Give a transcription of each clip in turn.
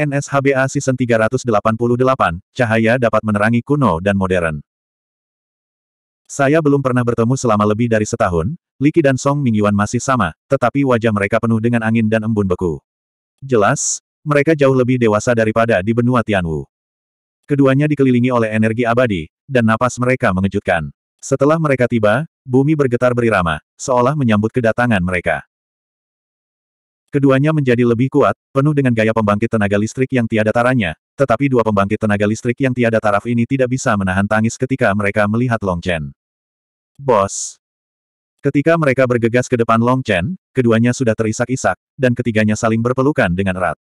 NSHBA Season 388, Cahaya dapat menerangi kuno dan modern. Saya belum pernah bertemu selama lebih dari setahun, Liki dan Song Mingyuan masih sama, tetapi wajah mereka penuh dengan angin dan embun beku. Jelas, mereka jauh lebih dewasa daripada di benua Tianwu. Keduanya dikelilingi oleh energi abadi, dan napas mereka mengejutkan. Setelah mereka tiba, bumi bergetar berirama, seolah menyambut kedatangan mereka. Keduanya menjadi lebih kuat, penuh dengan gaya pembangkit tenaga listrik yang tiada taranya, tetapi dua pembangkit tenaga listrik yang tiada taraf ini tidak bisa menahan tangis ketika mereka melihat Long Chen. Bos! Ketika mereka bergegas ke depan Long Chen, keduanya sudah terisak-isak, dan ketiganya saling berpelukan dengan erat.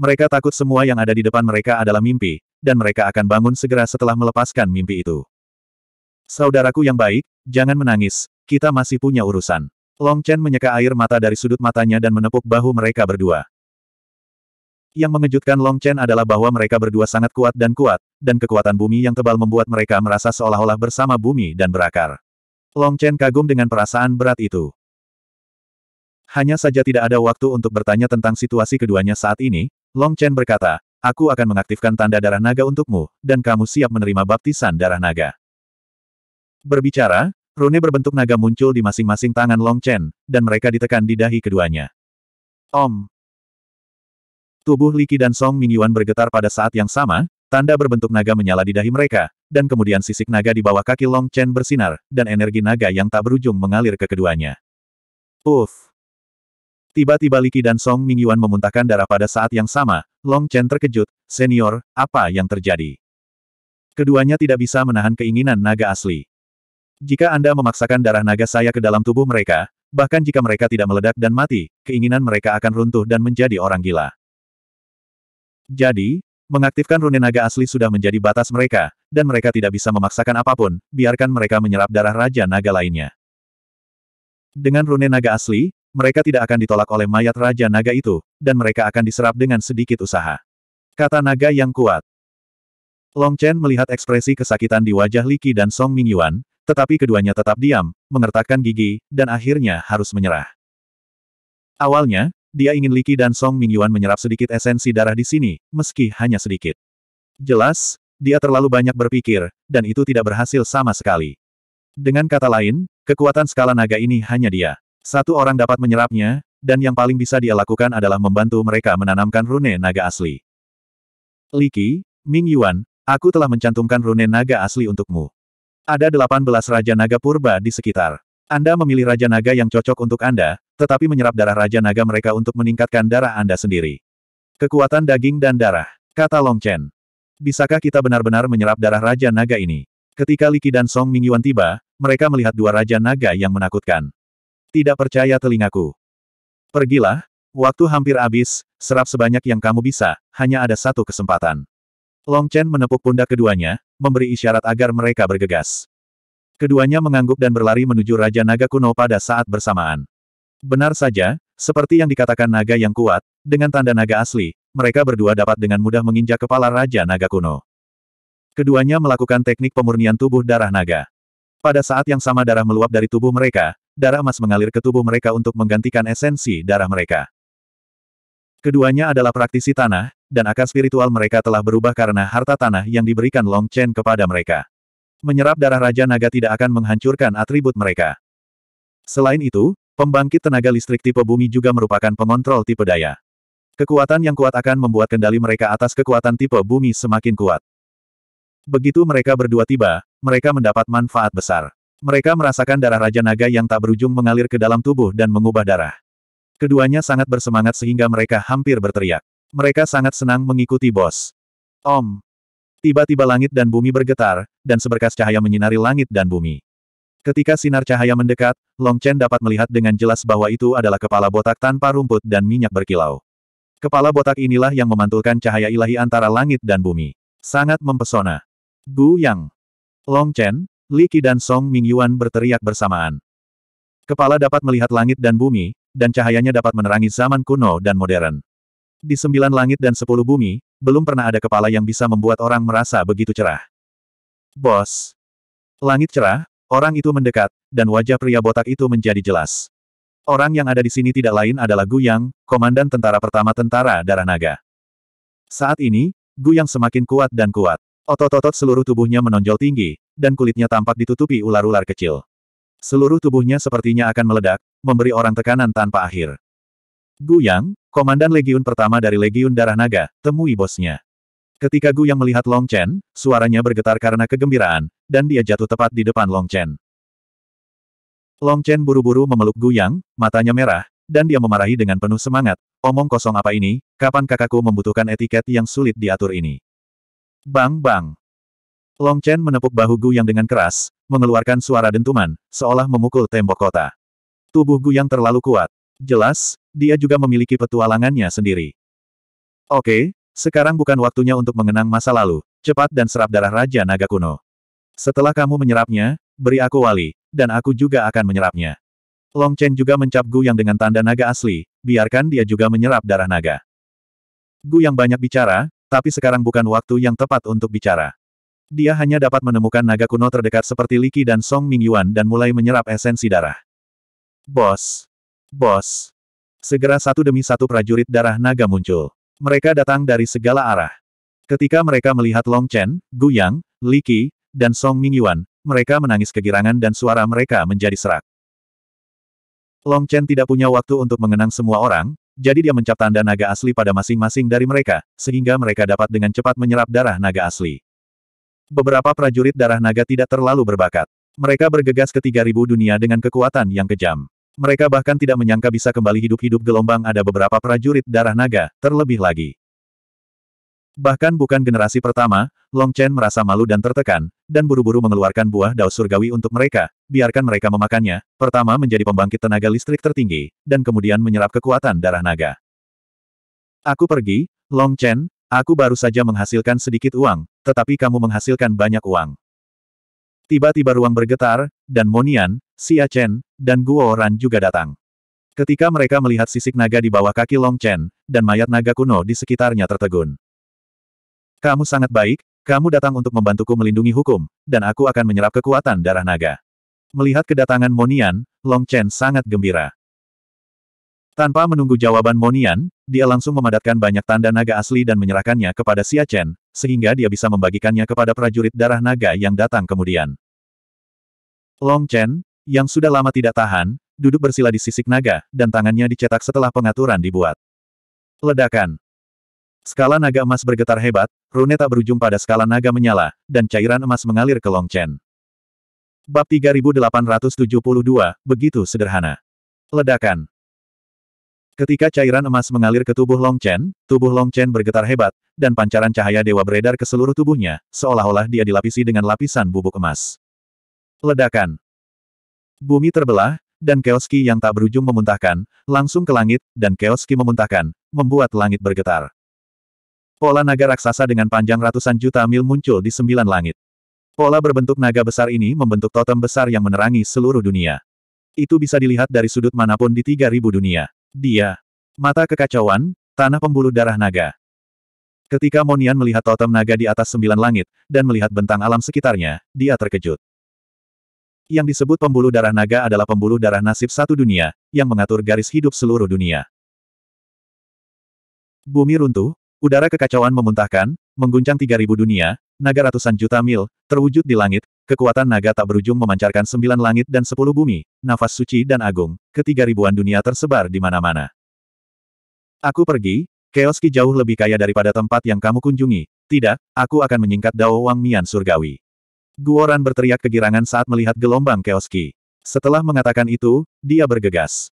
Mereka takut semua yang ada di depan mereka adalah mimpi, dan mereka akan bangun segera setelah melepaskan mimpi itu. Saudaraku yang baik, jangan menangis, kita masih punya urusan. Long Chen menyeka air mata dari sudut matanya dan menepuk bahu mereka berdua. Yang mengejutkan Long Chen adalah bahwa mereka berdua sangat kuat dan kuat, dan kekuatan bumi yang tebal membuat mereka merasa seolah-olah bersama bumi dan berakar. Long Chen kagum dengan perasaan berat itu. Hanya saja tidak ada waktu untuk bertanya tentang situasi keduanya saat ini, Long Chen berkata, aku akan mengaktifkan tanda darah naga untukmu, dan kamu siap menerima baptisan darah naga. Berbicara, rune berbentuk naga muncul di masing-masing tangan Long Chen, dan mereka ditekan di dahi keduanya. Om. Tubuh Liki dan Song Mingyuan bergetar pada saat yang sama, tanda berbentuk naga menyala di dahi mereka, dan kemudian sisik naga di bawah kaki Long Chen bersinar, dan energi naga yang tak berujung mengalir ke keduanya. Uff! Tiba-tiba Liki dan Song Mingyuan memuntahkan darah pada saat yang sama, Long Chen terkejut, senior, apa yang terjadi? Keduanya tidak bisa menahan keinginan naga asli. Jika Anda memaksakan darah naga saya ke dalam tubuh mereka, bahkan jika mereka tidak meledak dan mati, keinginan mereka akan runtuh dan menjadi orang gila. Jadi, mengaktifkan rune naga asli sudah menjadi batas mereka, dan mereka tidak bisa memaksakan apa pun, biarkan mereka menyerap darah Raja Naga lainnya. Dengan rune naga asli, mereka tidak akan ditolak oleh mayat Raja Naga itu, dan mereka akan diserap dengan sedikit usaha. Kata naga yang kuat. Long Chen melihat ekspresi kesakitan di wajah Liki dan Song Mingyuan, tetapi keduanya tetap diam, mengertakkan gigi, dan akhirnya harus menyerah. Awalnya, dia ingin Liki dan Song Mingyuan menyerap sedikit esensi darah di sini, meski hanya sedikit. Jelas, dia terlalu banyak berpikir, dan itu tidak berhasil sama sekali. Dengan kata lain, kekuatan skala naga ini hanya dia. Satu orang dapat menyerapnya, dan yang paling bisa dia lakukan adalah membantu mereka menanamkan rune naga asli. Liki, Ming Yuan, aku telah mencantumkan rune naga asli untukmu. Ada 18 Raja Naga Purba di sekitar. Anda memilih Raja Naga yang cocok untuk Anda, tetapi menyerap darah Raja Naga mereka untuk meningkatkan darah Anda sendiri. Kekuatan daging dan darah, kata Long Chen. Bisakah kita benar-benar menyerap darah Raja Naga ini? Ketika Liki dan Song Mingyuan tiba, mereka melihat dua Raja Naga yang menakutkan. Tidak percaya telingaku. Pergilah, waktu hampir habis, serap sebanyak yang kamu bisa, hanya ada satu kesempatan. Long Chen menepuk pundak keduanya, memberi isyarat agar mereka bergegas. Keduanya mengangguk dan berlari menuju Raja Naga kuno pada saat bersamaan. Benar saja, seperti yang dikatakan naga yang kuat, dengan tanda naga asli, mereka berdua dapat dengan mudah menginjak kepala Raja Naga kuno. Keduanya melakukan teknik pemurnian tubuh darah naga. Pada saat yang sama darah meluap dari tubuh mereka, darah emas mengalir ke tubuh mereka untuk menggantikan esensi darah mereka. Keduanya adalah praktisi tanah, dan akar spiritual mereka telah berubah karena harta tanah yang diberikan Long Chen kepada mereka. Menyerap darah Raja Naga tidak akan menghancurkan atribut mereka. Selain itu, pembangkit tenaga listrik tipe bumi juga merupakan pengontrol tipe daya. Kekuatan yang kuat akan membuat kendali mereka atas kekuatan tipe bumi semakin kuat. Begitu mereka berdua tiba, mereka mendapat manfaat besar. Mereka merasakan darah Raja Naga yang tak berujung mengalir ke dalam tubuh dan mengubah darah. Keduanya sangat bersemangat sehingga mereka hampir berteriak. Mereka sangat senang mengikuti bos. Om. Tiba-tiba langit dan bumi bergetar, dan seberkas cahaya menyinari langit dan bumi. Ketika sinar cahaya mendekat, Long Chen dapat melihat dengan jelas bahwa itu adalah kepala botak tanpa rumput dan minyak berkilau. Kepala botak inilah yang memantulkan cahaya ilahi antara langit dan bumi. Sangat mempesona. Gu Yang. Long Chen, Li Qi dan Song Mingyuan berteriak bersamaan. Kepala dapat melihat langit dan bumi, dan cahayanya dapat menerangi zaman kuno dan modern. Di sembilan langit dan sepuluh bumi, belum pernah ada kepala yang bisa membuat orang merasa begitu cerah. Bos. Langit cerah, orang itu mendekat, dan wajah pria botak itu menjadi jelas. Orang yang ada di sini tidak lain adalah Gu Yang, Komandan Tentara Pertama Tentara Darah Naga. Saat ini, Gu yang semakin kuat dan kuat. Otot-otot seluruh tubuhnya menonjol tinggi, dan kulitnya tampak ditutupi ular-ular kecil. Seluruh tubuhnya sepertinya akan meledak, memberi orang tekanan tanpa akhir. Gu Yang, komandan legiun pertama dari Legiun Darah Naga, temui bosnya. Ketika Gu Yang melihat Long Chen, suaranya bergetar karena kegembiraan, dan dia jatuh tepat di depan Long Chen. Long Chen buru-buru memeluk Gu Yang, matanya merah, dan dia memarahi dengan penuh semangat, omong kosong apa ini, kapan kakakku membutuhkan etiket yang sulit diatur ini. Bang bang. Long Chen menepuk bahu Gu Yang dengan keras, mengeluarkan suara dentuman, seolah memukul tembok kota. Tubuh Gu Yang terlalu kuat. Jelas, dia juga memiliki petualangannya sendiri. Oke, sekarang bukan waktunya untuk mengenang masa lalu, cepat dan serap darah Raja Naga Kuno. Setelah kamu menyerapnya, beri aku wali, dan aku juga akan menyerapnya. Long Chen juga mencap Gu Yang dengan tanda naga asli, biarkan dia juga menyerap darah naga. Gu Yang banyak bicara, tapi sekarang bukan waktu yang tepat untuk bicara. Dia hanya dapat menemukan naga kuno terdekat seperti Liki dan Song Mingyuan dan mulai menyerap esensi darah. Bos! Bos! Segera satu demi satu prajurit darah naga muncul. Mereka datang dari segala arah. Ketika mereka melihat Long Chen, Gu Yang, Li Qi, dan Song Mingyuan, mereka menangis kegirangan dan suara mereka menjadi serak. Long Chen tidak punya waktu untuk mengenang semua orang, jadi dia mencap tanda naga asli pada masing-masing dari mereka, sehingga mereka dapat dengan cepat menyerap darah naga asli. Beberapa prajurit darah naga tidak terlalu berbakat. Mereka bergegas ke 3000 dunia dengan kekuatan yang kejam. Mereka bahkan tidak menyangka bisa kembali hidup-hidup gelombang ada beberapa prajurit darah naga, terlebih lagi. Bahkan bukan generasi pertama, Long Chen merasa malu dan tertekan, dan buru-buru mengeluarkan buah dao surgawi untuk mereka, biarkan mereka memakannya, pertama menjadi pembangkit tenaga listrik tertinggi, dan kemudian menyerap kekuatan darah naga. Aku pergi, Long Chen, aku baru saja menghasilkan sedikit uang, tetapi kamu menghasilkan banyak uang. Tiba-tiba ruang bergetar, dan Monian, Xia Chen, dan Guo Ran juga datang. Ketika mereka melihat sisik naga di bawah kaki Long Chen, dan mayat naga kuno di sekitarnya tertegun. Kamu sangat baik, kamu datang untuk membantuku melindungi hukum, dan aku akan menyerap kekuatan darah naga. Melihat kedatangan Monian, Long Chen sangat gembira. Tanpa menunggu jawaban Monian, dia langsung memadatkan banyak tanda naga asli dan menyerahkannya kepada Xia Chen, sehingga dia bisa membagikannya kepada prajurit darah naga yang datang kemudian. Long Chen, yang sudah lama tidak tahan, duduk bersila di sisik naga, dan tangannya dicetak setelah pengaturan dibuat. Ledakan. Skala naga emas bergetar hebat, rune tak berujung pada skala naga menyala, dan cairan emas mengalir ke Long Chen. Bab 3872, begitu sederhana. Ledakan. Ketika cairan emas mengalir ke tubuh Long Chen, tubuh Long Chen bergetar hebat, dan pancaran cahaya dewa beredar ke seluruh tubuhnya, seolah-olah dia dilapisi dengan lapisan bubuk emas. Ledakan. Bumi terbelah, dan Keoski yang tak berujung memuntahkan, langsung ke langit, dan Keoski memuntahkan, membuat langit bergetar. Pola naga raksasa dengan panjang ratusan juta mil muncul di sembilan langit. Pola berbentuk naga besar ini membentuk totem besar yang menerangi seluruh dunia. Itu bisa dilihat dari sudut mana pun di 3000 dunia. Dia. Mata kekacauan, tanah pembuluh darah naga. Ketika Monian melihat totem naga di atas sembilan langit, dan melihat bentang alam sekitarnya, dia terkejut. Yang disebut pembuluh darah naga adalah pembuluh darah nasib satu dunia, yang mengatur garis hidup seluruh dunia. Bumi runtuh, udara kekacauan memuntahkan, mengguncang 3000 dunia, naga ratusan juta mil, terwujud di langit, kekuatan naga tak berujung memancarkan sembilan langit dan sepuluh bumi, nafas suci dan agung, ketiga ribuan dunia tersebar di mana-mana. Aku pergi, Keoski jauh lebih kaya daripada tempat yang kamu kunjungi. Tidak, aku akan menyingkat Dao Wang Mian surgawi. Guoran berteriak kegirangan saat melihat gelombang Keoski. Setelah mengatakan itu, dia bergegas.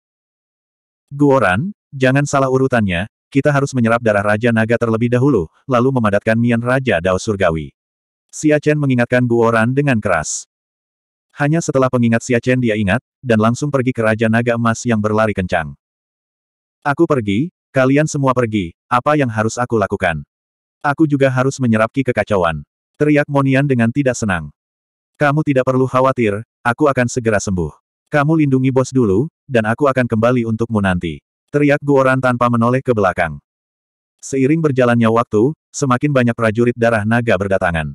Guoran, jangan salah urutannya, kita harus menyerap darah Raja Naga terlebih dahulu, lalu memadatkan Mian Raja Dao Surgawi. Xia Chen mengingatkan Guoran dengan keras. Hanya setelah pengingat Xia Chen dia ingat, dan langsung pergi ke Raja Naga Emas yang berlari kencang. Aku pergi, kalian semua pergi, apa yang harus aku lakukan? Aku juga harus menyerap ki kekacauan. Teriak Monian dengan tidak senang. Kamu tidak perlu khawatir, aku akan segera sembuh. Kamu lindungi bos dulu, dan aku akan kembali untukmu nanti. Teriak Guoran tanpa menoleh ke belakang. Seiring berjalannya waktu, semakin banyak prajurit darah naga berdatangan.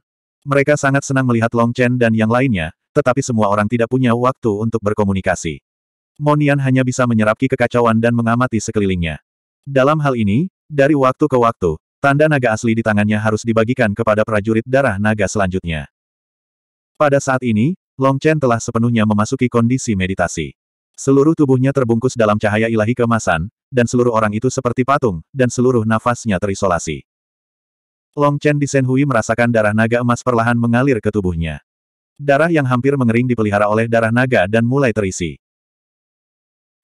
Mereka sangat senang melihat Long Chen dan yang lainnya, tetapi semua orang tidak punya waktu untuk berkomunikasi. Monian hanya bisa menyerap kekacauan dan mengamati sekelilingnya. Dalam hal ini, dari waktu ke waktu, tanda naga asli di tangannya harus dibagikan kepada prajurit darah naga selanjutnya. Pada saat ini, Long Chen telah sepenuhnya memasuki kondisi meditasi. Seluruh tubuhnya terbungkus dalam cahaya ilahi kemasan, dan seluruh orang itu seperti patung, dan seluruh nafasnya terisolasi. Long Chen di Senhui merasakan darah naga emas perlahan mengalir ke tubuhnya. Darah yang hampir mengering dipelihara oleh darah naga dan mulai terisi.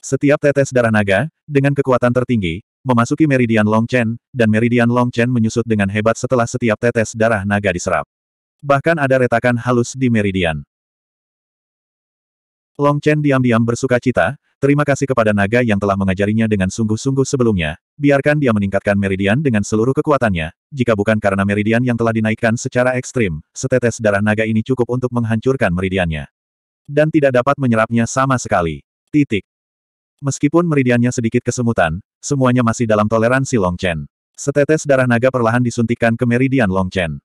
Setiap tetes darah naga, dengan kekuatan tertinggi, memasuki meridian Long Chen, dan meridian Long Chen menyusut dengan hebat setelah setiap tetes darah naga diserap. Bahkan ada retakan halus di meridian. Long Chen diam-diam bersuka cita, terima kasih kepada naga yang telah mengajarinya dengan sungguh-sungguh sebelumnya, biarkan dia meningkatkan meridian dengan seluruh kekuatannya, jika bukan karena meridian yang telah dinaikkan secara ekstrim, setetes darah naga ini cukup untuk menghancurkan meridiannya. Dan tidak dapat menyerapnya sama sekali. Titik. Meskipun meridiannya sedikit kesemutan, semuanya masih dalam toleransi Long Chen. Setetes darah naga perlahan disuntikkan ke meridian Long Chen.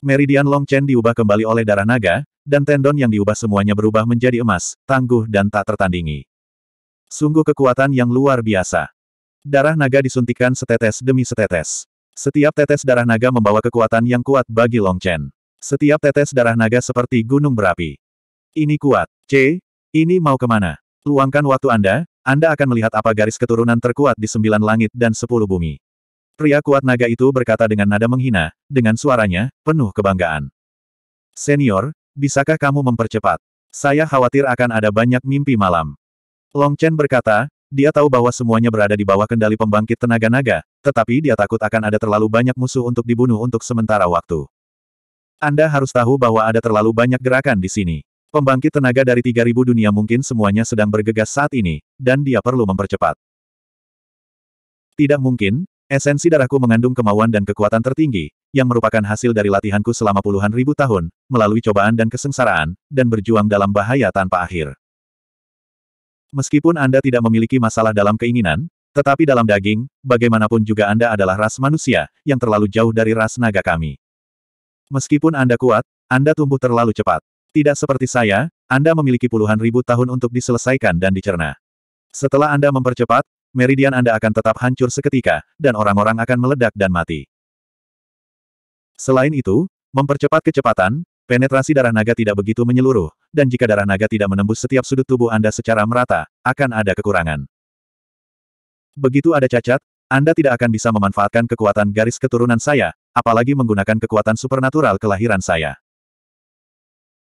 Meridian Long Chen diubah kembali oleh darah naga, dan tendon yang diubah semuanya berubah menjadi emas, tangguh dan tak tertandingi. Sungguh kekuatan yang luar biasa. Darah naga disuntikan setetes demi setetes. Setiap tetes darah naga membawa kekuatan yang kuat bagi Long Chen. Setiap tetes darah naga seperti gunung berapi. Ini kuat. C. Ini mau ke mana? Luangkan waktu Anda, Anda akan melihat apa garis keturunan terkuat di sembilan langit dan sepuluh bumi. Pria kuat naga itu berkata dengan nada menghina, dengan suaranya, penuh kebanggaan. Senior, bisakah kamu mempercepat? Saya khawatir akan ada banyak mimpi malam. Long Chen berkata, dia tahu bahwa semuanya berada di bawah kendali pembangkit tenaga naga, tetapi dia takut akan ada terlalu banyak musuh untuk dibunuh untuk sementara waktu. Anda harus tahu bahwa ada terlalu banyak gerakan di sini. Pembangkit tenaga dari 3000 dunia mungkin semuanya sedang bergegas saat ini, dan dia perlu mempercepat. Tidak mungkin, esensi darahku mengandung kemauan dan kekuatan tertinggi, yang merupakan hasil dari latihanku selama puluhan ribu tahun, melalui cobaan dan kesengsaraan, dan berjuang dalam bahaya tanpa akhir. Meskipun Anda tidak memiliki masalah dalam keinginan, tetapi dalam daging, bagaimanapun juga Anda adalah ras manusia, yang terlalu jauh dari ras naga kami. Meskipun Anda kuat, Anda tumbuh terlalu cepat. Tidak seperti saya, Anda memiliki puluhan ribu tahun untuk diselesaikan dan dicerna. Setelah Anda mempercepat, meridian Anda akan tetap hancur seketika, dan orang-orang akan meledak dan mati. Selain itu, mempercepat kecepatan, Penetrasi darah naga tidak begitu menyeluruh, dan jika darah naga tidak menembus setiap sudut tubuh Anda secara merata, akan ada kekurangan. Begitu ada cacat, Anda tidak akan bisa memanfaatkan kekuatan garis keturunan saya, apalagi menggunakan kekuatan supernatural kelahiran saya.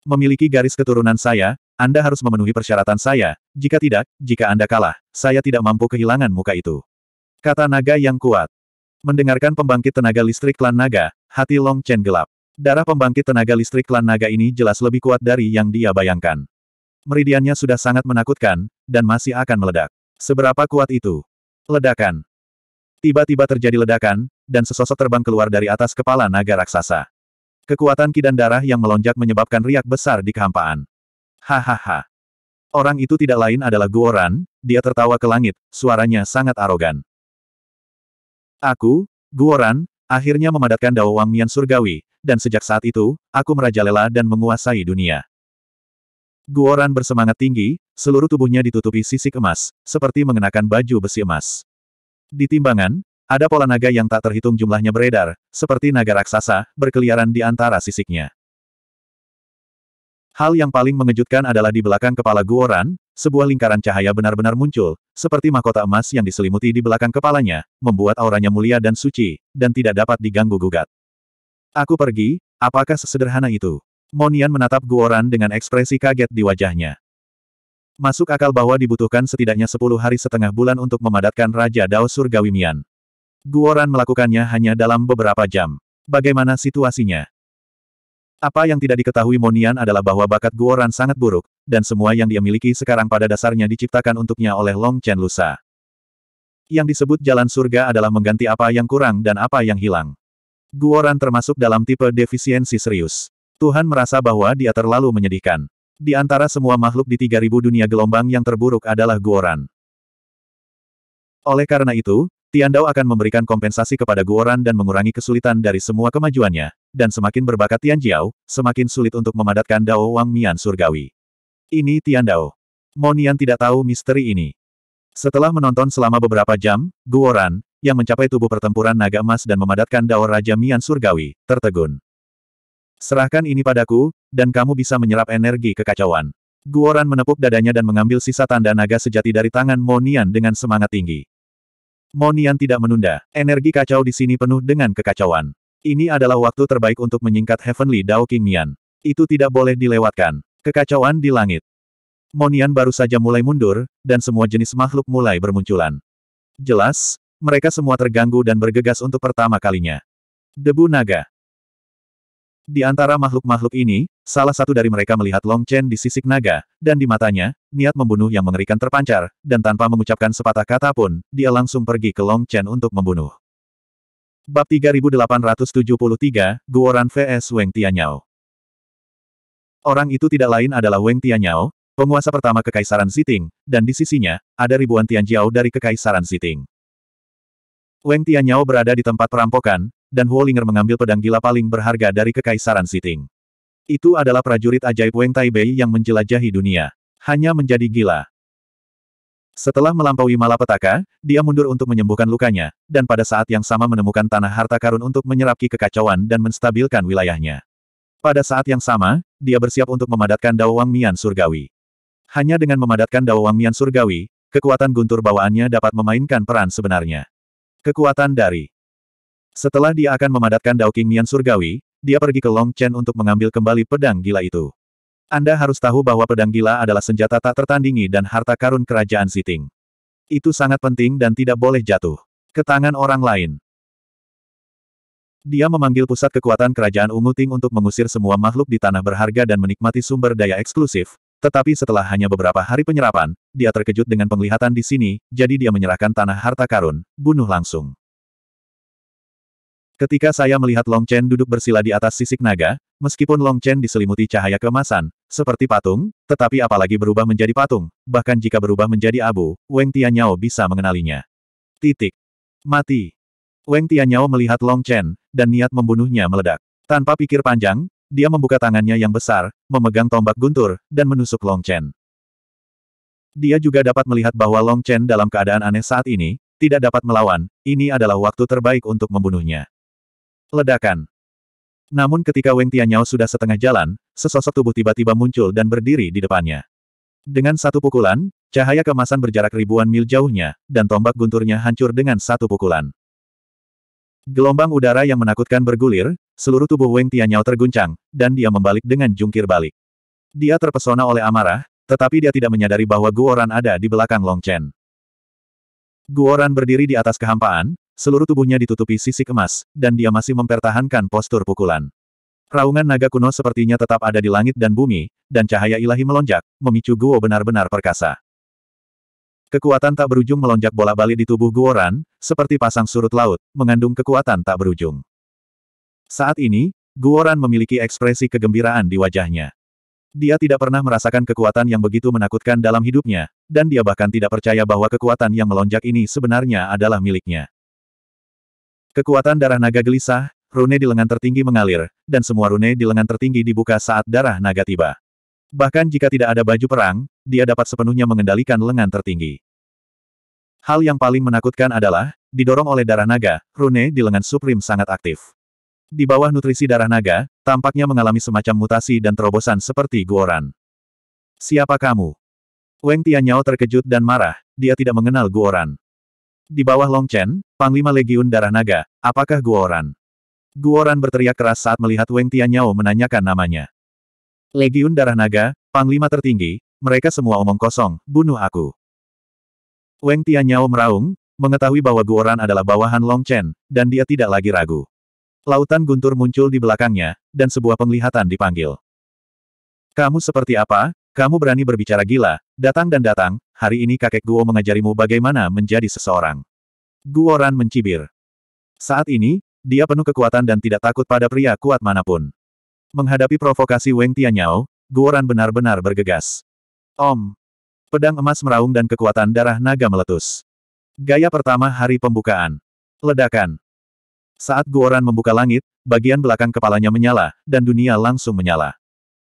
Memiliki garis keturunan saya, Anda harus memenuhi persyaratan saya, jika tidak, jika Anda kalah, saya tidak mampu kehilangan muka itu. Kata naga yang kuat. Mendengarkan pembangkit tenaga listrik klan naga, hati Long Chen gelap. Darah pembangkit tenaga listrik klan naga ini jelas lebih kuat dari yang dia bayangkan. Meridiannya sudah sangat menakutkan, dan masih akan meledak. Seberapa kuat itu? Ledakan. Tiba-tiba terjadi ledakan, dan sesosok terbang keluar dari atas kepala naga raksasa. Kekuatan ki dan darah yang melonjak menyebabkan riak besar di kehampaan. Hahaha. Orang itu tidak lain adalah Guoran, dia tertawa ke langit, suaranya sangat arogan. Aku, Guoran, akhirnya memadatkan Dao Wang Mian surgawi, dan sejak saat itu, aku merajalela dan menguasai dunia. Guoran bersemangat tinggi, seluruh tubuhnya ditutupi sisik emas, seperti mengenakan baju besi emas. Di timbangan, ada pola naga yang tak terhitung jumlahnya beredar, seperti naga raksasa, berkeliaran di antara sisiknya. Hal yang paling mengejutkan adalah di belakang kepala Guoran, sebuah lingkaran cahaya benar-benar muncul, seperti mahkota emas yang diselimuti di belakang kepalanya, membuat auranya mulia dan suci, dan tidak dapat diganggu-gugat. Aku pergi, apakah sesederhana itu? Monian menatap Guoran dengan ekspresi kaget di wajahnya. Masuk akal bahwa dibutuhkan setidaknya 10 hari setengah bulan untuk memadatkan Raja Dao Surgawi Mian. Guoran melakukannya hanya dalam beberapa jam. Bagaimana situasinya? Apa yang tidak diketahui Monian adalah bahwa bakat Guoran sangat buruk, dan semua yang dia miliki sekarang pada dasarnya diciptakan untuknya oleh Long Chen Lusa. Yang disebut jalan surga adalah mengganti apa yang kurang dan apa yang hilang. Guoran termasuk dalam tipe defisiensi serius. Tuhan merasa bahwa dia terlalu menyedihkan. Di antara semua makhluk di 3000 dunia gelombang yang terburuk adalah Guoran. Oleh karena itu, Tiandao akan memberikan kompensasi kepada Guoran dan mengurangi kesulitan dari semua kemajuannya, dan semakin berbakat Tianjiao, semakin sulit untuk memadatkan Dao Wang Mian surgawi. Ini Tiandao. Monian tidak tahu misteri ini. Setelah menonton selama beberapa jam, Guoran, yang mencapai tubuh pertempuran naga emas dan memadatkan dao Raja Mian Surgawi, tertegun. Serahkan ini padaku, dan kamu bisa menyerap energi kekacauan. Guoran menepuk dadanya dan mengambil sisa tanda naga sejati dari tangan Monian dengan semangat tinggi. Monian tidak menunda, energi kacau di sini penuh dengan kekacauan. Ini adalah waktu terbaik untuk menyingkat Heavenly Dao King Mian. Itu tidak boleh dilewatkan. Kekacauan di langit. Monian baru saja mulai mundur, dan semua jenis makhluk mulai bermunculan. Jelas, mereka semua terganggu dan bergegas untuk pertama kalinya. Debu naga. Di antara makhluk-makhluk ini, salah satu dari mereka melihat Long Chen di sisik naga, dan di matanya, niat membunuh yang mengerikan terpancar, dan tanpa mengucapkan sepatah kata pun, dia langsung pergi ke Long Chen untuk membunuh. Bab 3873, Guoran vs Weng Tianyao Orang itu tidak lain adalah Weng Tianyao, penguasa pertama Kekaisaran Ziting, dan di sisinya, ada ribuan Tianjiao dari Kekaisaran Ziting. Weng Tianyao berada di tempat perampokan, dan Huolinger mengambil pedang gila paling berharga dari Kekaisaran Ziting. Itu adalah prajurit ajaib Weng Taibei yang menjelajahi dunia. Hanya menjadi gila. Setelah melampaui malapetaka, dia mundur untuk menyembuhkan lukanya, dan pada saat yang sama menemukan tanah harta karun untuk menyerap kekacauan dan menstabilkan wilayahnya. Pada saat yang sama, dia bersiap untuk memadatkan Dao Wang Mian Surgawi. Hanya dengan memadatkan Dao Wang Mian Surgawi, kekuatan guntur bawaannya dapat memainkan peran sebenarnya. Kekuatan dari Setelah dia akan memadatkan Dao King Mian Surgawi, dia pergi ke Long Chen untuk mengambil kembali pedang gila itu. Anda harus tahu bahwa pedang gila adalah senjata tak tertandingi dan harta karun kerajaan Siting. Itu sangat penting dan tidak boleh jatuh ke tangan orang lain. Dia memanggil pusat kekuatan kerajaan Ungu Ting untuk mengusir semua makhluk di tanah berharga dan menikmati sumber daya eksklusif, tetapi setelah hanya beberapa hari penyerapan, dia terkejut dengan penglihatan di sini, jadi dia menyerahkan tanah harta karun, bunuh langsung. Ketika saya melihat Long Chen duduk bersila di atas sisik naga, meskipun Long Chen diselimuti cahaya keemasan, seperti patung, tetapi apalagi berubah menjadi patung, bahkan jika berubah menjadi abu, Weng Tianyao bisa mengenalinya. Titik. Mati. Weng Tianyao melihat Long Chen, dan niat membunuhnya meledak. Tanpa pikir panjang, dia membuka tangannya yang besar, memegang tombak guntur, dan menusuk Long Chen. Dia juga dapat melihat bahwa Long Chen dalam keadaan aneh saat ini, tidak dapat melawan, ini adalah waktu terbaik untuk membunuhnya. Ledakan. Namun ketika Weng Tianyao sudah setengah jalan, sesosok tubuh tiba-tiba muncul dan berdiri di depannya. Dengan satu pukulan, cahaya kemasan berjarak ribuan mil jauhnya, dan tombak gunturnya hancur dengan satu pukulan. Gelombang udara yang menakutkan bergulir, seluruh tubuh Weng Tianyao terguncang, dan dia membalik dengan jungkir balik. Dia terpesona oleh amarah, tetapi dia tidak menyadari bahwa Guoran ada di belakang Long Chen. Guoran berdiri di atas kehampaan, seluruh tubuhnya ditutupi sisik emas, dan dia masih mempertahankan postur pukulan. Raungan naga kuno sepertinya tetap ada di langit dan bumi, dan cahaya ilahi melonjak, memicu Guo benar-benar perkasa. Kekuatan tak berujung melonjak bolak-balik di tubuh Guoran, seperti pasang surut laut, mengandung kekuatan tak berujung. Saat ini, Guoran memiliki ekspresi kegembiraan di wajahnya. Dia tidak pernah merasakan kekuatan yang begitu menakutkan dalam hidupnya, dan dia bahkan tidak percaya bahwa kekuatan yang melonjak ini sebenarnya adalah miliknya. Kekuatan darah naga gelisah, rune di lengan tertinggi mengalir, dan semua rune di lengan tertinggi dibuka saat darah naga tiba. Bahkan jika tidak ada baju perang, dia dapat sepenuhnya mengendalikan lengan tertinggi. Hal yang paling menakutkan adalah, didorong oleh darah naga, rune di lengan Supreme sangat aktif. Di bawah nutrisi darah naga, tampaknya mengalami semacam mutasi dan terobosan seperti Guoran. Siapa kamu? Weng Tianyao terkejut dan marah, dia tidak mengenal Guoran. Di bawah Long Chen, Panglima Legiun Darah Naga, apakah Guoran? Guoran berteriak keras saat melihat Weng Tianyao menanyakan namanya. Legiun Darah Naga, Panglima tertinggi, mereka semua omong kosong, bunuh aku. Weng Tianyao meraung, mengetahui bahwa Guoran adalah bawahan Long Chen, dan dia tidak lagi ragu. Lautan guntur muncul di belakangnya, dan sebuah penglihatan dipanggil. Kamu seperti apa? Kamu berani berbicara gila, datang dan datang, hari ini kakek Guo mengajarimu bagaimana menjadi seseorang. Guoran mencibir. Saat ini, dia penuh kekuatan dan tidak takut pada pria kuat mana pun. Menghadapi provokasi Weng Tianyao, Guoran benar-benar bergegas. Om! Pedang emas meraung dan kekuatan darah naga meletus. Gaya pertama hari pembukaan. Ledakan. Saat Guoran membuka langit, bagian belakang kepalanya menyala, dan dunia langsung menyala.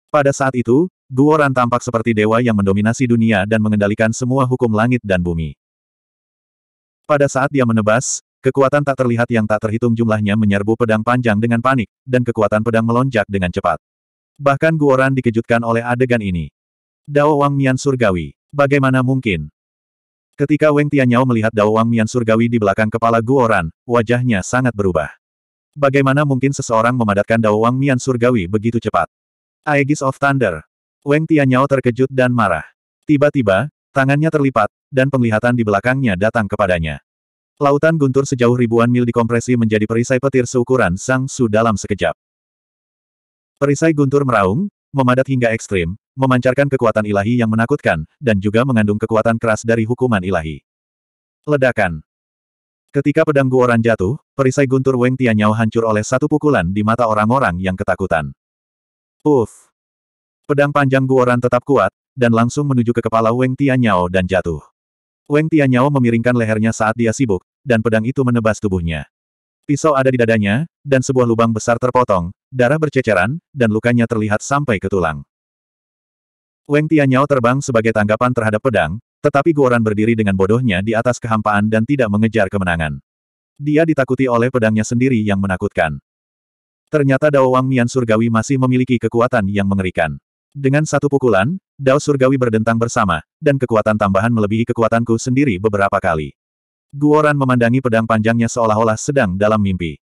Pada saat itu, Guoran tampak seperti dewa yang mendominasi dunia dan mengendalikan semua hukum langit dan bumi. Pada saat dia menebas, kekuatan tak terlihat yang tak terhitung jumlahnya menyerbu pedang panjang dengan panik, dan kekuatan pedang melonjak dengan cepat. Bahkan Guoran dikejutkan oleh adegan ini. Dao Wang Mian Surgawi. Bagaimana mungkin? Ketika Weng Tianyao melihat Dao Wang Mian Surgawi di belakang kepala Guoran, wajahnya sangat berubah. Bagaimana mungkin seseorang memadatkan Dao Wang Mian Surgawi begitu cepat? Aegis of Thunder. Weng Tianyao terkejut dan marah. Tiba-tiba, tangannya terlipat, dan penglihatan di belakangnya datang kepadanya. Lautan guntur sejauh ribuan mil dikompresi menjadi perisai petir seukuran Sang Su dalam sekejap. Perisai guntur meraung, memadat hingga ekstrim, memancarkan kekuatan ilahi yang menakutkan, dan juga mengandung kekuatan keras dari hukuman ilahi. Ledakan. Ketika pedang Guoran jatuh, perisai guntur Weng Tianyao hancur oleh satu pukulan di mata orang-orang yang ketakutan. Uff! Pedang panjang Guoran tetap kuat, dan langsung menuju ke kepala Weng Tianyao dan jatuh. Weng Tianyao memiringkan lehernya saat dia sibuk, dan pedang itu menebas tubuhnya. Pisau ada di dadanya, dan sebuah lubang besar terpotong, darah berceceran, dan lukanya terlihat sampai ke tulang. Weng Tianyao terbang sebagai tanggapan terhadap pedang, tetapi Guoran berdiri dengan bodohnya di atas kehampaan dan tidak mengejar kemenangan. Dia ditakuti oleh pedangnya sendiri yang menakutkan. Ternyata Dao Wang Mian Surgawi masih memiliki kekuatan yang mengerikan. Dengan satu pukulan, Dao Surgawi berdentang bersama, dan kekuatan tambahan melebihi kekuatanku sendiri beberapa kali. Guoran memandangi pedang panjangnya seolah-olah sedang dalam mimpi.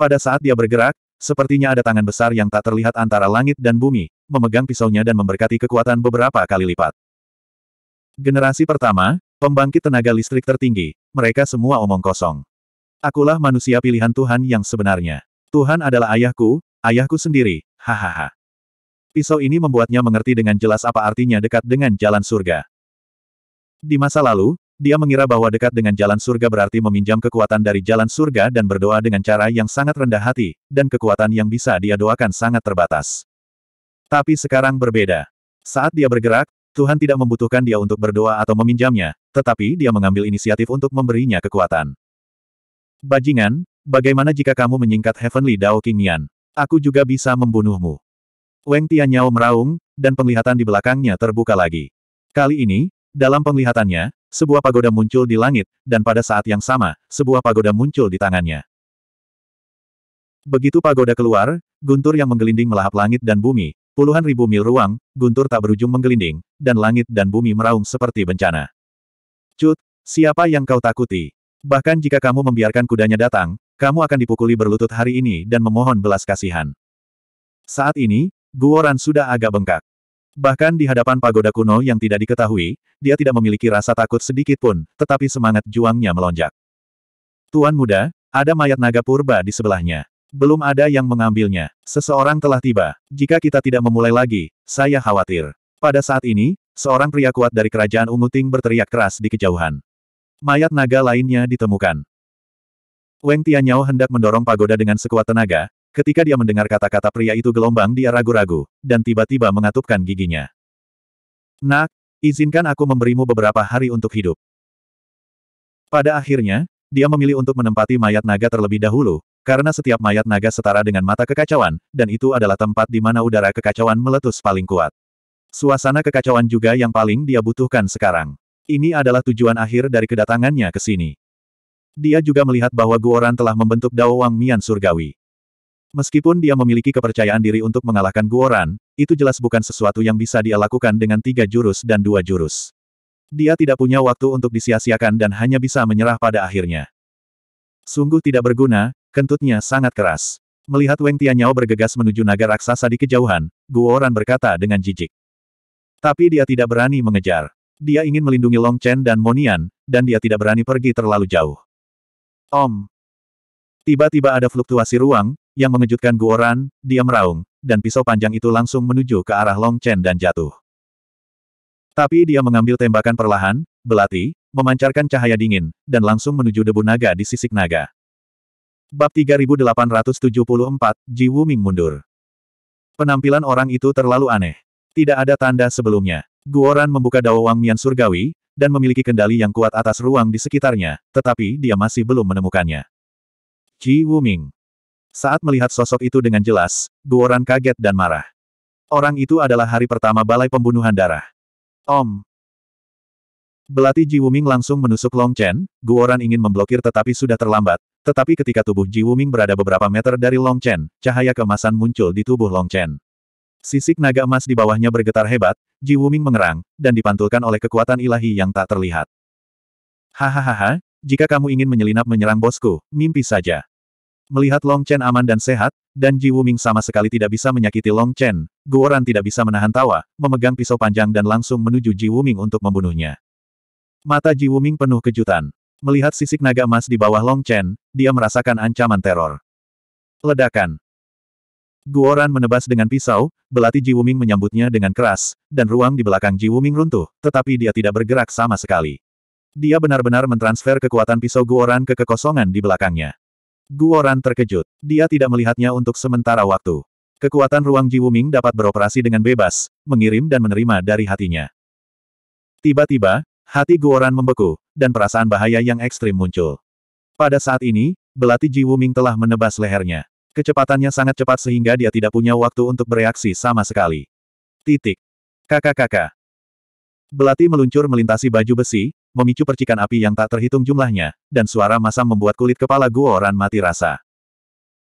Pada saat dia bergerak, sepertinya ada tangan besar yang tak terlihat antara langit dan bumi, memegang pisaunya dan memberkati kekuatan beberapa kali lipat. Generasi pertama, pembangkit tenaga listrik tertinggi, mereka semua omong kosong. Akulah manusia pilihan Tuhan yang sebenarnya. Tuhan adalah ayahku, ayahku sendiri, hahaha. Pisau ini membuatnya mengerti dengan jelas apa artinya dekat dengan jalan surga. Di masa lalu, dia mengira bahwa dekat dengan jalan surga berarti meminjam kekuatan dari jalan surga dan berdoa dengan cara yang sangat rendah hati, dan kekuatan yang bisa dia doakan sangat terbatas. Tapi sekarang berbeda. Saat dia bergerak, Tuhan tidak membutuhkan dia untuk berdoa atau meminjamnya, tetapi dia mengambil inisiatif untuk memberinya kekuatan. Bajingan, bagaimana jika kamu menyingkat Heavenly Dao King Mian? Aku juga bisa membunuhmu. Weng Tianyao meraung, dan penglihatan di belakangnya terbuka lagi. Kali ini, dalam penglihatannya, sebuah pagoda muncul di langit, dan pada saat yang sama, sebuah pagoda muncul di tangannya. Begitu pagoda keluar, guntur yang menggelinding melahap langit dan bumi, Puluhan ribu mil ruang, guntur tak berujung menggelinding, dan langit dan bumi meraung seperti bencana. Cut, siapa yang kau takuti? Bahkan jika kamu membiarkan kudanya datang, kamu akan dipukuli berlutut hari ini dan memohon belas kasihan. Saat ini, Guoran sudah agak bengkak. Bahkan di hadapan pagoda kuno yang tidak diketahui, dia tidak memiliki rasa takut sedikit pun, tetapi semangat juangnya melonjak. Tuan muda, ada mayat naga purba di sebelahnya. Belum ada yang mengambilnya. Seseorang telah tiba. Jika kita tidak memulai lagi, saya khawatir. Pada saat ini, seorang pria kuat dari kerajaan Ungu Ting berteriak keras di kejauhan. Mayat naga lainnya ditemukan. Weng Tianyao hendak mendorong pagoda dengan sekuat tenaga, ketika dia mendengar kata-kata pria itu gelombang dia ragu-ragu, dan tiba-tiba mengatupkan giginya. Nak, izinkan aku memberimu beberapa hari untuk hidup. Pada akhirnya, dia memilih untuk menempati mayat naga terlebih dahulu, karena setiap mayat naga setara dengan mata kekacauan, dan itu adalah tempat di mana udara kekacauan meletus paling kuat. Suasana kekacauan juga yang paling dia butuhkan sekarang. Ini adalah tujuan akhir dari kedatangannya ke sini. Dia juga melihat bahwa Guoran telah membentuk Dao Wang Mian Surgawi. Meskipun dia memiliki kepercayaan diri untuk mengalahkan Guoran, itu jelas bukan sesuatu yang bisa dia lakukan dengan tiga jurus dan dua jurus. Dia tidak punya waktu untuk disia-siakan dan hanya bisa menyerah pada akhirnya. Sungguh tidak berguna, Kentutnya sangat keras. Melihat Weng Tianyao bergegas menuju naga raksasa di kejauhan, Guoran berkata dengan jijik. Tapi dia tidak berani mengejar. Dia ingin melindungi Long Chen dan Monian, dan dia tidak berani pergi terlalu jauh. Om. Tiba-tiba ada fluktuasi ruang, yang mengejutkan Guoran, dia meraung, dan pisau panjang itu langsung menuju ke arah Long Chen dan jatuh. Tapi dia mengambil tembakan perlahan, belati, memancarkan cahaya dingin, dan langsung menuju debu naga di sisik naga. Bab 3874, Ji Wuming mundur. Penampilan orang itu terlalu aneh. Tidak ada tanda sebelumnya. Guoran membuka Dao Wang Mian Surgawi, dan memiliki kendali yang kuat atas ruang di sekitarnya, tetapi dia masih belum menemukannya. Ji Wuming. Saat melihat sosok itu dengan jelas, Guoran kaget dan marah. Orang itu adalah hari pertama balai pembunuhan darah. Om. Belati Ji Wuming langsung menusuk Long Chen, Guoran ingin memblokir tetapi sudah terlambat, tetapi ketika tubuh Ji Wuming berada beberapa meter dari Long Chen, cahaya keemasan muncul di tubuh Long Chen. Sisik naga emas di bawahnya bergetar hebat, Ji Wuming mengerang, dan dipantulkan oleh kekuatan ilahi yang tak terlihat. Hahaha, jika kamu ingin menyelinap menyerang bosku, mimpi saja. Melihat Long Chen aman dan sehat, dan Ji Wuming sama sekali tidak bisa menyakiti Long Chen, Guoran tidak bisa menahan tawa, memegang pisau panjang dan langsung menuju Ji Wuming untuk membunuhnya. Mata Ji Wuming penuh kejutan. Melihat sisik naga emas di bawah Long Chen, dia merasakan ancaman teror. Ledakan. Guoran menebas dengan pisau, belati Ji Wuming menyambutnya dengan keras, dan ruang di belakang Ji Wuming runtuh, tetapi dia tidak bergerak sama sekali. Dia benar-benar mentransfer kekuatan pisau Guoran ke kekosongan di belakangnya. Guoran terkejut. Dia tidak melihatnya untuk sementara waktu. Kekuatan ruang Ji Wuming dapat beroperasi dengan bebas, mengirim dan menerima dari hatinya. Tiba-tiba, Hati Guoran membeku, dan perasaan bahaya yang ekstrim muncul. Pada saat ini, belati Ji Wuming telah menebas lehernya. Kecepatannya sangat cepat sehingga dia tidak punya waktu untuk bereaksi sama sekali. Titik. Kakak-kakak. Belati meluncur melintasi baju besi, memicu percikan api yang tak terhitung jumlahnya, dan suara masam membuat kulit kepala Guoran mati rasa.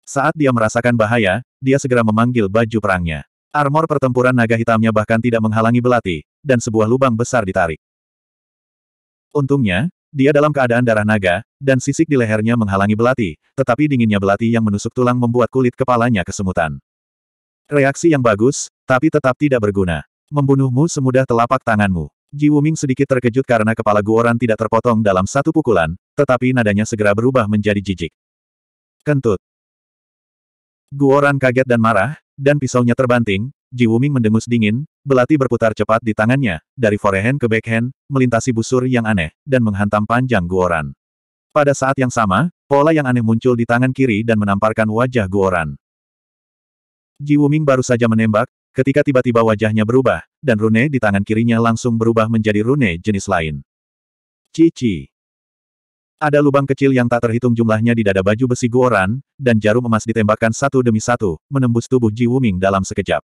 Saat dia merasakan bahaya, dia segera memanggil baju perangnya. Armor pertempuran naga hitamnya bahkan tidak menghalangi belati, dan sebuah lubang besar ditarik. Untungnya, dia dalam keadaan darah naga, dan sisik di lehernya menghalangi belati, tetapi dinginnya belati yang menusuk tulang membuat kulit kepalanya kesemutan. Reaksi yang bagus, tapi tetap tidak berguna. Membunuhmu semudah telapak tanganmu. Ji Wuming sedikit terkejut karena kepala Guoran tidak terpotong dalam satu pukulan, tetapi nadanya segera berubah menjadi jijik. Kentut. Guoran kaget dan marah, dan pisaunya terbanting, Ji Wuming mendengus dingin, belati berputar cepat di tangannya, dari forehand ke backhand, melintasi busur yang aneh, dan menghantam panjang Guoran. Pada saat yang sama, pola yang aneh muncul di tangan kiri dan menamparkan wajah Guoran. Ji Wuming baru saja menembak, ketika tiba-tiba wajahnya berubah, dan rune di tangan kirinya langsung berubah menjadi rune jenis lain. Cici. Ada lubang kecil yang tak terhitung jumlahnya di dada baju besi Guoran, dan jarum emas ditembakkan satu demi satu, menembus tubuh Ji Wuming dalam sekejap.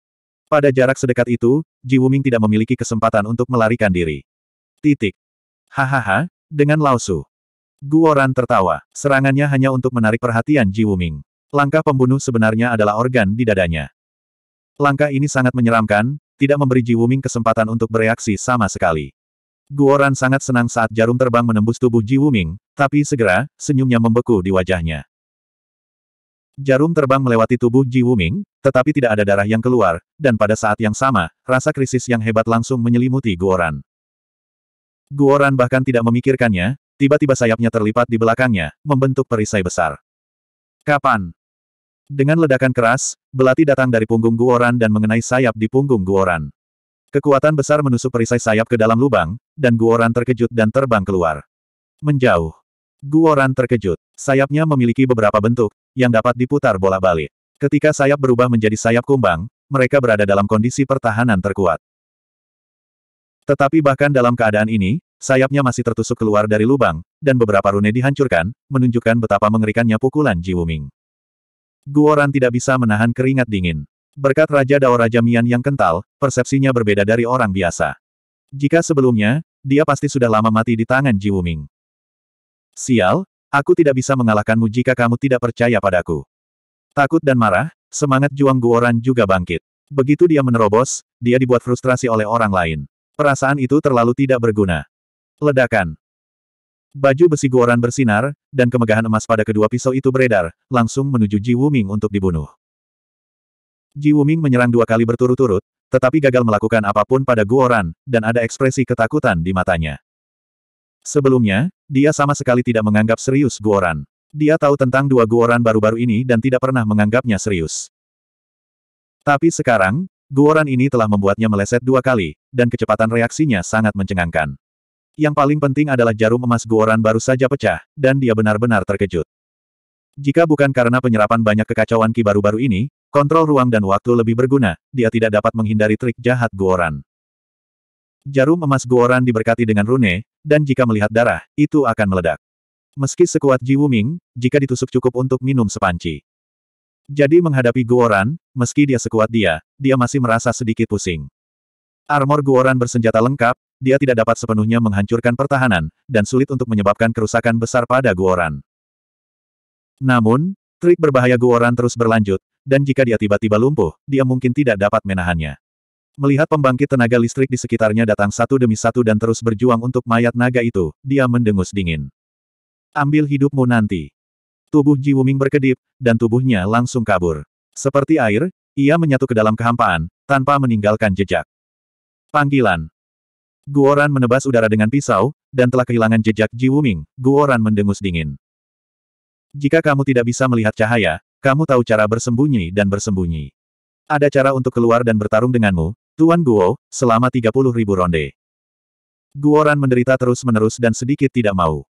Pada jarak sedekat itu, Ji Wuming tidak memiliki kesempatan untuk melarikan diri. Titik. Hahaha, dengan Lausu. Guoran tertawa. Serangannya hanya untuk menarik perhatian Ji Wuming. Langkah pembunuh sebenarnya adalah organ di dadanya. Langkah ini sangat menyeramkan, tidak memberi Ji Wuming kesempatan untuk bereaksi sama sekali. Guoran sangat senang saat jarum terbang menembus tubuh Ji Wuming, tapi segera, senyumnya membeku di wajahnya. Jarum terbang melewati tubuh Ji Wuming, tetapi tidak ada darah yang keluar, dan pada saat yang sama, rasa krisis yang hebat langsung menyelimuti Guoran. Guoran bahkan tidak memikirkannya, tiba-tiba sayapnya terlipat di belakangnya, membentuk perisai besar. Kapan? Dengan ledakan keras, belati datang dari punggung Guoran dan mengenai sayap di punggung Guoran. Kekuatan besar menusuk perisai sayap ke dalam lubang, dan Guoran terkejut dan terbang keluar. Menjauh. Guoran terkejut. Sayapnya memiliki beberapa bentuk, yang dapat diputar bola-balik. Ketika sayap berubah menjadi sayap kumbang, mereka berada dalam kondisi pertahanan terkuat. Tetapi bahkan dalam keadaan ini, sayapnya masih tertusuk keluar dari lubang, dan beberapa rune dihancurkan, menunjukkan betapa mengerikannya pukulan Ji Wuming. Guoran tidak bisa menahan keringat dingin. Berkat Raja Dao Raja Mian yang kental, persepsinya berbeda dari orang biasa. Jika sebelumnya, dia pasti sudah lama mati di tangan Ji Wuming. Sial, aku tidak bisa mengalahkanmu jika kamu tidak percaya padaku. Takut dan marah, semangat juang Guoran juga bangkit. Begitu dia menerobos, dia dibuat frustrasi oleh orang lain. Perasaan itu terlalu tidak berguna. Ledakan. Baju besi Guoran bersinar, dan kemegahan emas pada kedua pisau itu beredar, langsung menuju Ji Wuming untuk dibunuh. Ji Wuming menyerang dua kali berturut-turut, tetapi gagal melakukan apa pun pada Guoran, dan ada ekspresi ketakutan di matanya. Sebelumnya, dia sama sekali tidak menganggap serius Guoran. Dia tahu tentang dua Guoran baru-baru ini dan tidak pernah menganggapnya serius. Tapi sekarang, Guoran ini telah membuatnya meleset dua kali, dan kecepatan reaksinya sangat mencengangkan. Yang paling penting adalah jarum emas Guoran baru saja pecah, dan dia benar-benar terkejut. Jika bukan karena penyerapan banyak kekacauan Ki baru-baru ini, kontrol ruang dan waktu lebih berguna, dia tidak dapat menghindari trik jahat Guoran. Jarum emas Guoran diberkati dengan rune, dan jika melihat darah, itu akan meledak. Meski sekuat Ji Wuming, jika ditusuk cukup untuk minum sepanci. Jadi menghadapi Guoran, meski dia sekuat dia, dia masih merasa sedikit pusing. Armor Guoran bersenjata lengkap, dia tidak dapat sepenuhnya menghancurkan pertahanan, dan sulit untuk menyebabkan kerusakan besar pada Guoran. Namun, trik berbahaya Guoran terus berlanjut, dan jika dia tiba-tiba lumpuh, dia mungkin tidak dapat menahannya. Melihat pembangkit tenaga listrik di sekitarnya datang satu demi satu dan terus berjuang untuk mayat naga itu, dia mendengus dingin. Ambil hidupmu nanti. Tubuh Ji Wuming berkedip, dan tubuhnya langsung kabur. Seperti air, ia menyatu ke dalam kehampaan, tanpa meninggalkan jejak. Panggilan. Guoran menebas udara dengan pisau, dan telah kehilangan jejak Ji Wuming, Guoran mendengus dingin. Jika kamu tidak bisa melihat cahaya, kamu tahu cara bersembunyi dan bersembunyi. Ada cara untuk keluar dan bertarung denganmu, Tuan Guo, selama 30 ribu ronde. Guoran menderita terus-menerus dan sedikit tidak mau.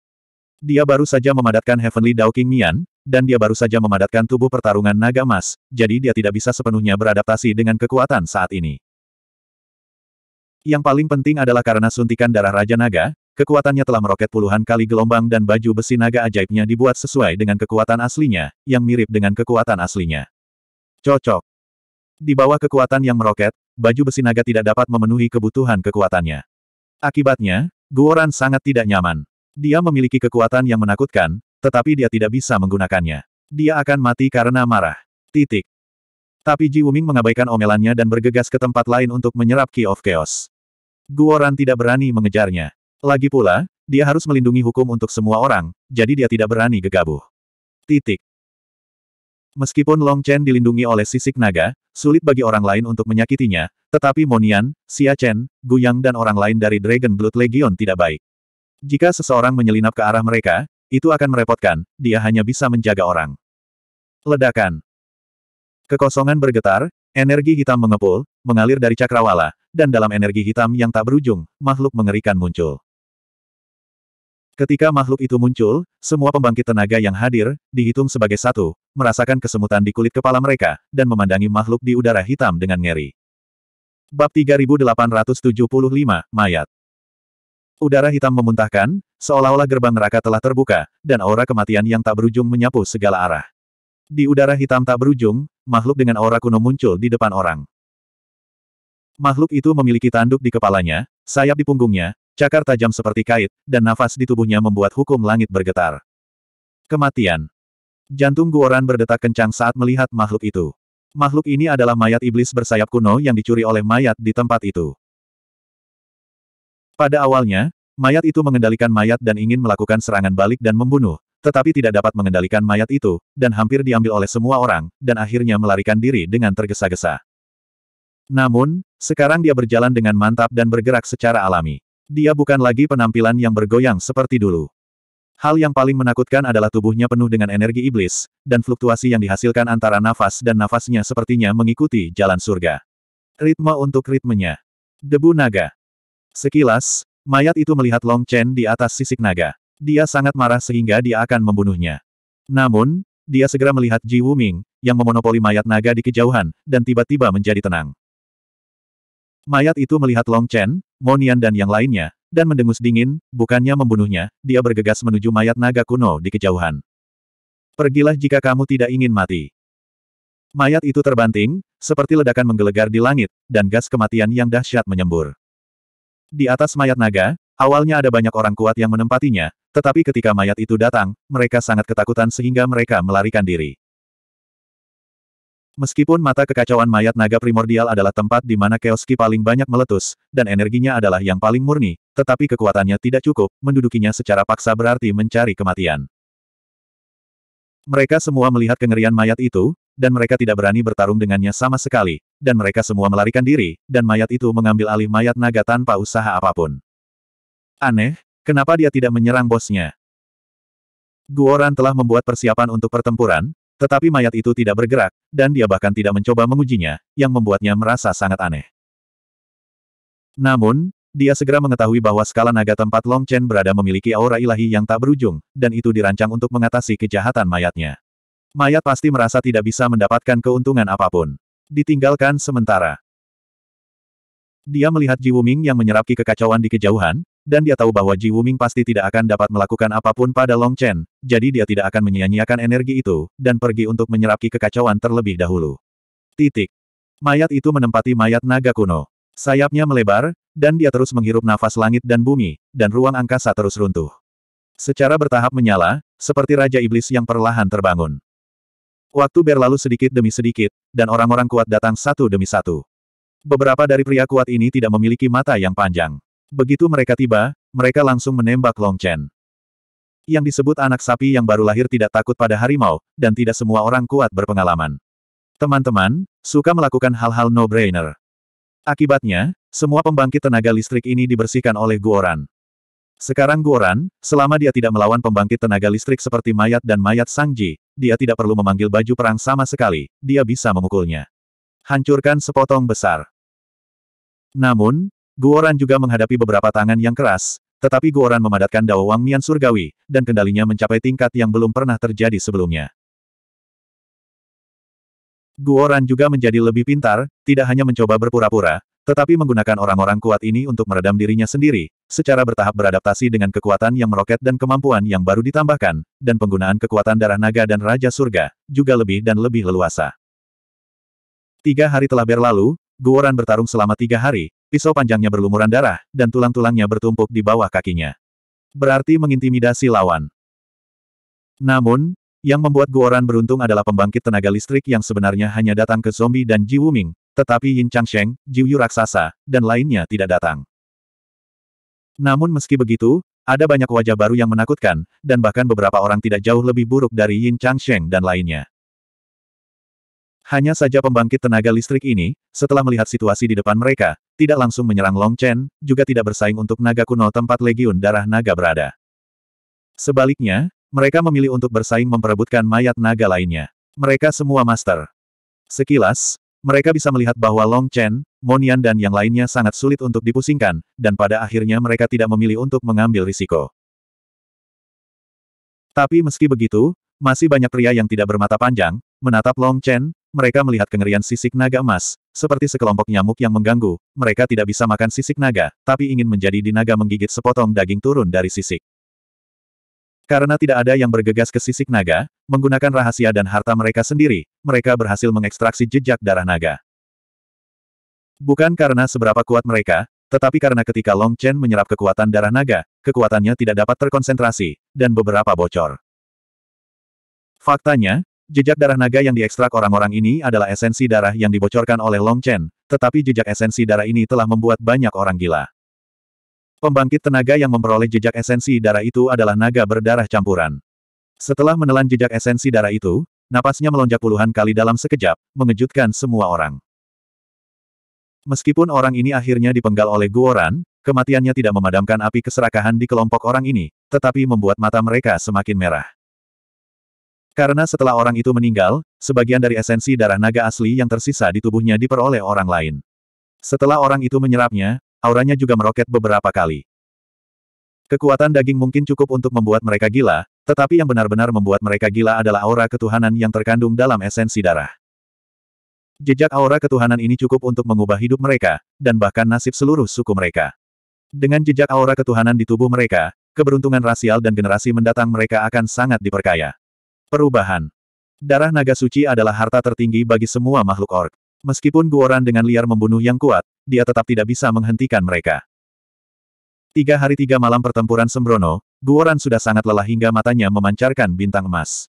Dia baru saja memadatkan Heavenly Dao King Mian, dan dia baru saja memadatkan tubuh pertarungan naga emas, jadi dia tidak bisa sepenuhnya beradaptasi dengan kekuatan saat ini. Yang paling penting adalah karena suntikan darah Raja Naga, kekuatannya telah meroket puluhan kali gelombang dan baju besi naga ajaibnya dibuat sesuai dengan kekuatan aslinya, yang mirip dengan kekuatan aslinya. Cocok. Di bawah kekuatan yang meroket, baju besi naga tidak dapat memenuhi kebutuhan kekuatannya. Akibatnya, Guoran sangat tidak nyaman. Dia memiliki kekuatan yang menakutkan, tetapi dia tidak bisa menggunakannya. Dia akan mati karena marah. Titik. Tapi Ji Wuming mengabaikan omelannya dan bergegas ke tempat lain untuk menyerap Key of Chaos. Guoran tidak berani mengejarnya. Lagi pula, dia harus melindungi hukum untuk semua orang, jadi dia tidak berani gegabah. Titik. Meskipun Long Chen dilindungi oleh sisik naga, sulit bagi orang lain untuk menyakitinya, tetapi Monian, Xia Chen, Guyang dan orang lain dari Dragon Blood Legion tidak baik. Jika seseorang menyelinap ke arah mereka, itu akan merepotkan, dia hanya bisa menjaga orang. Ledakan. Kekosongan bergetar, energi hitam mengepul, mengalir dari cakrawala, dan dalam energi hitam yang tak berujung, makhluk mengerikan muncul. Ketika makhluk itu muncul, semua pembangkit tenaga yang hadir, dihitung sebagai satu, merasakan kesemutan di kulit kepala mereka, dan memandangi makhluk di udara hitam dengan ngeri. Bab 3875, Mayat Udara hitam memuntahkan, seolah-olah gerbang neraka telah terbuka, dan aura kematian yang tak berujung menyapu segala arah. Di udara hitam tak berujung, makhluk dengan aura kuno muncul di depan orang. Makhluk itu memiliki tanduk di kepalanya, sayap di punggungnya, Cakar tajam seperti kait, dan nafas di tubuhnya membuat hukum langit bergetar. Kematian. Jantung Guoran berdetak kencang saat melihat makhluk itu. Makhluk ini adalah mayat iblis bersayap kuno yang dicuri oleh mayat di tempat itu. Pada awalnya, mayat itu mengendalikan mayat dan ingin melakukan serangan balik dan membunuh, tetapi tidak dapat mengendalikan mayat itu, dan hampir diambil oleh semua orang, dan akhirnya melarikan diri dengan tergesa-gesa. Namun, sekarang dia berjalan dengan mantap dan bergerak secara alami. Dia bukan lagi penampilan yang bergoyang seperti dulu. Hal yang paling menakutkan adalah tubuhnya penuh dengan energi iblis, dan fluktuasi yang dihasilkan antara nafas dan nafasnya sepertinya mengikuti jalan surga. Ritme untuk ritmenya. Debu naga. Sekilas, mayat itu melihat Long Chen di atas sisik naga. Dia sangat marah sehingga dia akan membunuhnya. Namun, dia segera melihat Ji Wuming, yang memonopoli mayat naga di kejauhan, dan tiba-tiba menjadi tenang. Mayat itu melihat Long Chen, Monian dan yang lainnya, dan mendengus dingin, bukannya membunuhnya, dia bergegas menuju mayat naga kuno di kejauhan. Pergilah jika kamu tidak ingin mati. Mayat itu terbanting, seperti ledakan menggelegar di langit, dan gas kematian yang dahsyat menyembur. Di atas mayat naga, awalnya ada banyak orang kuat yang menempatinya, tetapi ketika mayat itu datang, mereka sangat ketakutan sehingga mereka melarikan diri. Meskipun mata kekacauan mayat naga primordial adalah tempat di mana Keoski paling banyak meletus, dan energinya adalah yang paling murni, tetapi kekuatannya tidak cukup, mendudukinya secara paksa berarti mencari kematian. Mereka semua melihat kengerian mayat itu, dan mereka tidak berani bertarung dengannya sama sekali, dan mereka semua melarikan diri, dan mayat itu mengambil alih mayat naga tanpa usaha apa pun. Aneh, kenapa dia tidak menyerang bosnya? Guoran telah membuat persiapan untuk pertempuran, tetapi mayat itu tidak bergerak, dan dia bahkan tidak mencoba mengujinya, yang membuatnya merasa sangat aneh. Namun, dia segera mengetahui bahwa skala naga tempat Long Chen berada memiliki aura ilahi yang tak berujung, dan itu dirancang untuk mengatasi kejahatan mayatnya. Mayat pasti merasa tidak bisa mendapatkan keuntungan apa pun. Ditinggalkan sementara. Dia melihat Ji Wuming yang menyerapi kekacauan di kejauhan, dan dia tahu bahwa Ji Wuming pasti tidak akan dapat melakukan apa pun pada Long Chen, jadi dia tidak akan menyia-nyiakan energi itu, dan pergi untuk menyerapi kekacauan terlebih dahulu. Titik. Mayat itu menempati mayat naga kuno. Sayapnya melebar, dan dia terus menghirup nafas langit dan bumi, dan ruang angkasa terus runtuh. Secara bertahap menyala, seperti Raja Iblis yang perlahan terbangun. Waktu berlalu sedikit demi sedikit, dan orang-orang kuat datang satu demi satu. Beberapa dari pria kuat ini tidak memiliki mata yang panjang. Begitu mereka tiba, mereka langsung menembak Long Chen. Yang disebut anak sapi yang baru lahir tidak takut pada harimau, dan tidak semua orang kuat berpengalaman. Teman-teman, suka melakukan hal-hal no-brainer. Akibatnya, semua pembangkit tenaga listrik ini dibersihkan oleh Guoran. Sekarang Guoran, selama dia tidak melawan pembangkit tenaga listrik seperti mayat dan mayat Sangji, dia tidak perlu memanggil baju perang sama sekali, dia bisa memukulnya. Hancurkan sepotong besar. Namun, Guoran juga menghadapi beberapa tangan yang keras, tetapi Guoran memadatkan Dao Wang Mian Surgawi, dan kendalinya mencapai tingkat yang belum pernah terjadi sebelumnya. Guoran juga menjadi lebih pintar, tidak hanya mencoba berpura-pura, tetapi menggunakan orang-orang kuat ini untuk meredam dirinya sendiri, secara bertahap beradaptasi dengan kekuatan yang meroket dan kemampuan yang baru ditambahkan, dan penggunaan kekuatan darah naga dan Raja Surga, juga lebih dan lebih leluasa. Tiga hari telah berlalu, Guoran bertarung selama tiga hari, pisau panjangnya berlumuran darah, dan tulang-tulangnya bertumpuk di bawah kakinya. Berarti mengintimidasi lawan. Namun, yang membuat Guoran beruntung adalah pembangkit tenaga listrik yang sebenarnya hanya datang ke zombie dan Ji Wuming, tetapi Yin Changsheng, Ji Yu raksasa, dan lainnya tidak datang. Namun meski begitu, ada banyak wajah baru yang menakutkan, dan bahkan beberapa orang tidak jauh lebih buruk dari Yin Changsheng dan lainnya. Hanya saja pembangkit tenaga listrik ini, setelah melihat situasi di depan mereka, tidak langsung menyerang Long Chen, juga tidak bersaing untuk naga kuno tempat Legiun Darah Naga berada. Sebaliknya, mereka memilih untuk bersaing memperebutkan mayat naga lainnya. Mereka semua master. Sekilas, mereka bisa melihat bahwa Long Chen, Monian dan yang lainnya sangat sulit untuk dipusingkan, dan pada akhirnya mereka tidak memilih untuk mengambil risiko. Tapi meski begitu, masih banyak pria yang tidak bermata panjang, menatap Long Chen, mereka melihat kengerian sisik naga emas, seperti sekelompok nyamuk yang mengganggu, mereka tidak bisa makan sisik naga, tapi ingin menjadi di naga menggigit sepotong daging turun dari sisik. Karena tidak ada yang bergegas ke sisik naga, menggunakan rahasia dan harta mereka sendiri, mereka berhasil mengekstraksi jejak darah naga. Bukan karena seberapa kuat mereka, tetapi karena ketika Long Chen menyerap kekuatan darah naga, kekuatannya tidak dapat terkonsentrasi, dan beberapa bocor. Faktanya, jejak darah naga yang diekstrak orang-orang ini adalah esensi darah yang dibocorkan oleh Long Chen, tetapi jejak esensi darah ini telah membuat banyak orang gila. Pembangkit tenaga yang memperoleh jejak esensi darah itu adalah naga berdarah campuran. Setelah menelan jejak esensi darah itu, napasnya melonjak puluhan kali dalam sekejap, mengejutkan semua orang. Meskipun orang ini akhirnya dipenggal oleh Guoran, kematiannya tidak memadamkan api keserakahan di kelompok orang ini, tetapi membuat mata mereka semakin merah. Karena setelah orang itu meninggal, sebagian dari esensi darah naga asli yang tersisa di tubuhnya diperoleh orang lain. Setelah orang itu menyerapnya, auranya juga meroket beberapa kali. Kekuatan daging mungkin cukup untuk membuat mereka gila, tetapi yang benar-benar membuat mereka gila adalah aura ketuhanan yang terkandung dalam esensi darah. Jejak aura ketuhanan ini cukup untuk mengubah hidup mereka, dan bahkan nasib seluruh suku mereka. Dengan jejak aura ketuhanan di tubuh mereka, keberuntungan rasial dan generasi mendatang mereka akan sangat diperkaya. Perubahan Darah naga suci adalah harta tertinggi bagi semua makhluk ork. Meskipun Guoran dengan liar membunuh yang kuat, dia tetap tidak bisa menghentikan mereka. Tiga hari tiga malam pertempuran sembrono, Guoran sudah sangat lelah hingga matanya memancarkan bintang emas.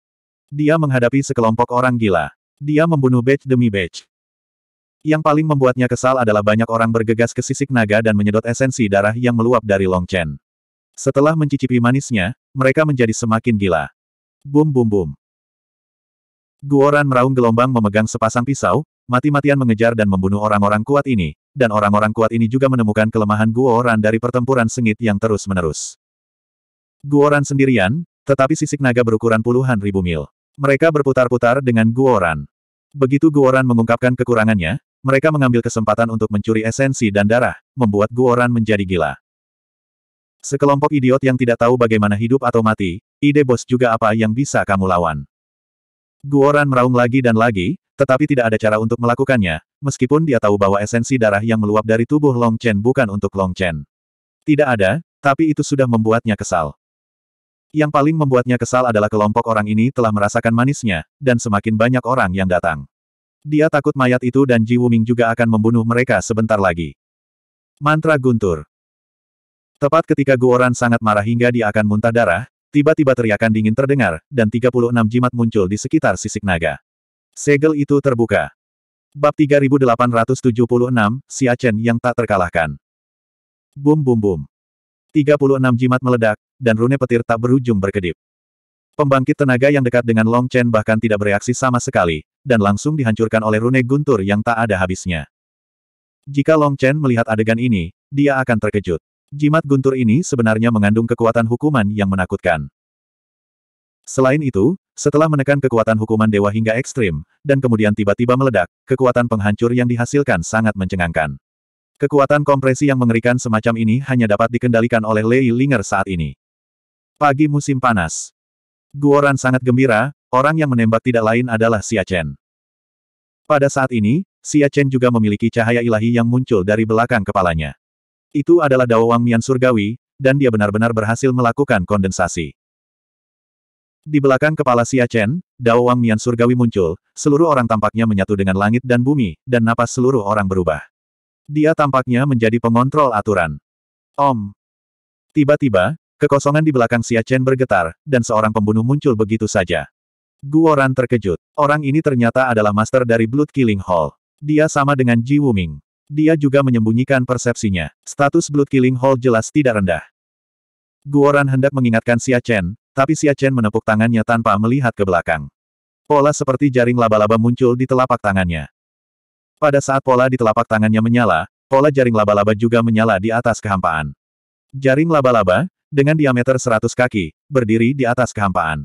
Dia menghadapi sekelompok orang gila. Dia membunuh batch demi batch. Yang paling membuatnya kesal adalah banyak orang bergegas ke sisik naga dan menyedot esensi darah yang meluap dari Long Chen. Setelah mencicipi manisnya, mereka menjadi semakin gila. Bum bum bum. Guoran meraung gelombang memegang sepasang pisau, mati-matian mengejar dan membunuh orang-orang kuat ini, dan orang-orang kuat ini juga menemukan kelemahan Guoran dari pertempuran sengit yang terus-menerus. Guoran sendirian, tetapi sisik naga berukuran puluhan ribu mil. Mereka berputar-putar dengan Guoran. Begitu Guoran mengungkapkan kekurangannya, mereka mengambil kesempatan untuk mencuri esensi dan darah, membuat Guoran menjadi gila. Sekelompok idiot yang tidak tahu bagaimana hidup atau mati, ide bos juga apa yang bisa kamu lawan. Guoran meraung lagi dan lagi, tetapi tidak ada cara untuk melakukannya, meskipun dia tahu bahwa esensi darah yang meluap dari tubuh Long Chen bukan untuk Long Chen. Tidak ada, tapi itu sudah membuatnya kesal. Yang paling membuatnya kesal adalah kelompok orang ini telah merasakan manisnya, dan semakin banyak orang yang datang. Dia takut mayat itu dan Ji Wuming juga akan membunuh mereka sebentar lagi. Mantra Guntur Tepat ketika Guoran sangat marah hingga dia akan muntah darah, tiba-tiba teriakan dingin terdengar, dan 36 jimat muncul di sekitar sisik naga. Segel itu terbuka. Bab 3876, Siachen yang tak terkalahkan. Bum bum bum. 36 jimat meledak, dan rune petir tak berujung berkedip. Pembangkit tenaga yang dekat dengan Long Chen bahkan tidak bereaksi sama sekali, dan langsung dihancurkan oleh rune guntur yang tak ada habisnya. Jika Long Chen melihat adegan ini, dia akan terkejut. Jimat guntur ini sebenarnya mengandung kekuatan hukuman yang menakutkan. Selain itu, setelah menekan kekuatan hukuman dewa hingga ekstrim, dan kemudian tiba-tiba meledak, kekuatan penghancur yang dihasilkan sangat mencengangkan. Kekuatan kompresi yang mengerikan semacam ini hanya dapat dikendalikan oleh Lei Linger saat ini. Pagi musim panas. Guoran sangat gembira, orang yang menembak tidak lain adalah Xia Chen. Pada saat ini, Xia Chen juga memiliki cahaya ilahi yang muncul dari belakang kepalanya. Itu adalah Dao Wang Mian Surgawi, dan dia benar-benar berhasil melakukan kondensasi. Di belakang kepala Xia Chen, Dao Wang Mian Surgawi muncul, seluruh orang tampaknya menyatu dengan langit dan bumi, dan napas seluruh orang berubah. Dia tampaknya menjadi pengontrol aturan. Om. Tiba-tiba, Kekosongan di belakang Xia Chen bergetar, dan seorang pembunuh muncul begitu saja. Guoran terkejut. Orang ini ternyata adalah master dari Blood Killing Hall. Dia sama dengan Ji Wuming. Dia juga menyembunyikan persepsinya. Status Blood Killing Hall jelas tidak rendah. Guoran hendak mengingatkan Xia Chen, tapi Xia Chen menepuk tangannya tanpa melihat ke belakang. Pola seperti jaring laba-laba muncul di telapak tangannya. Pada saat pola di telapak tangannya menyala, pola jaring laba-laba juga menyala di atas kehampaan. Jaring laba-laba, dengan diameter 100 kaki, berdiri di atas kehampaan.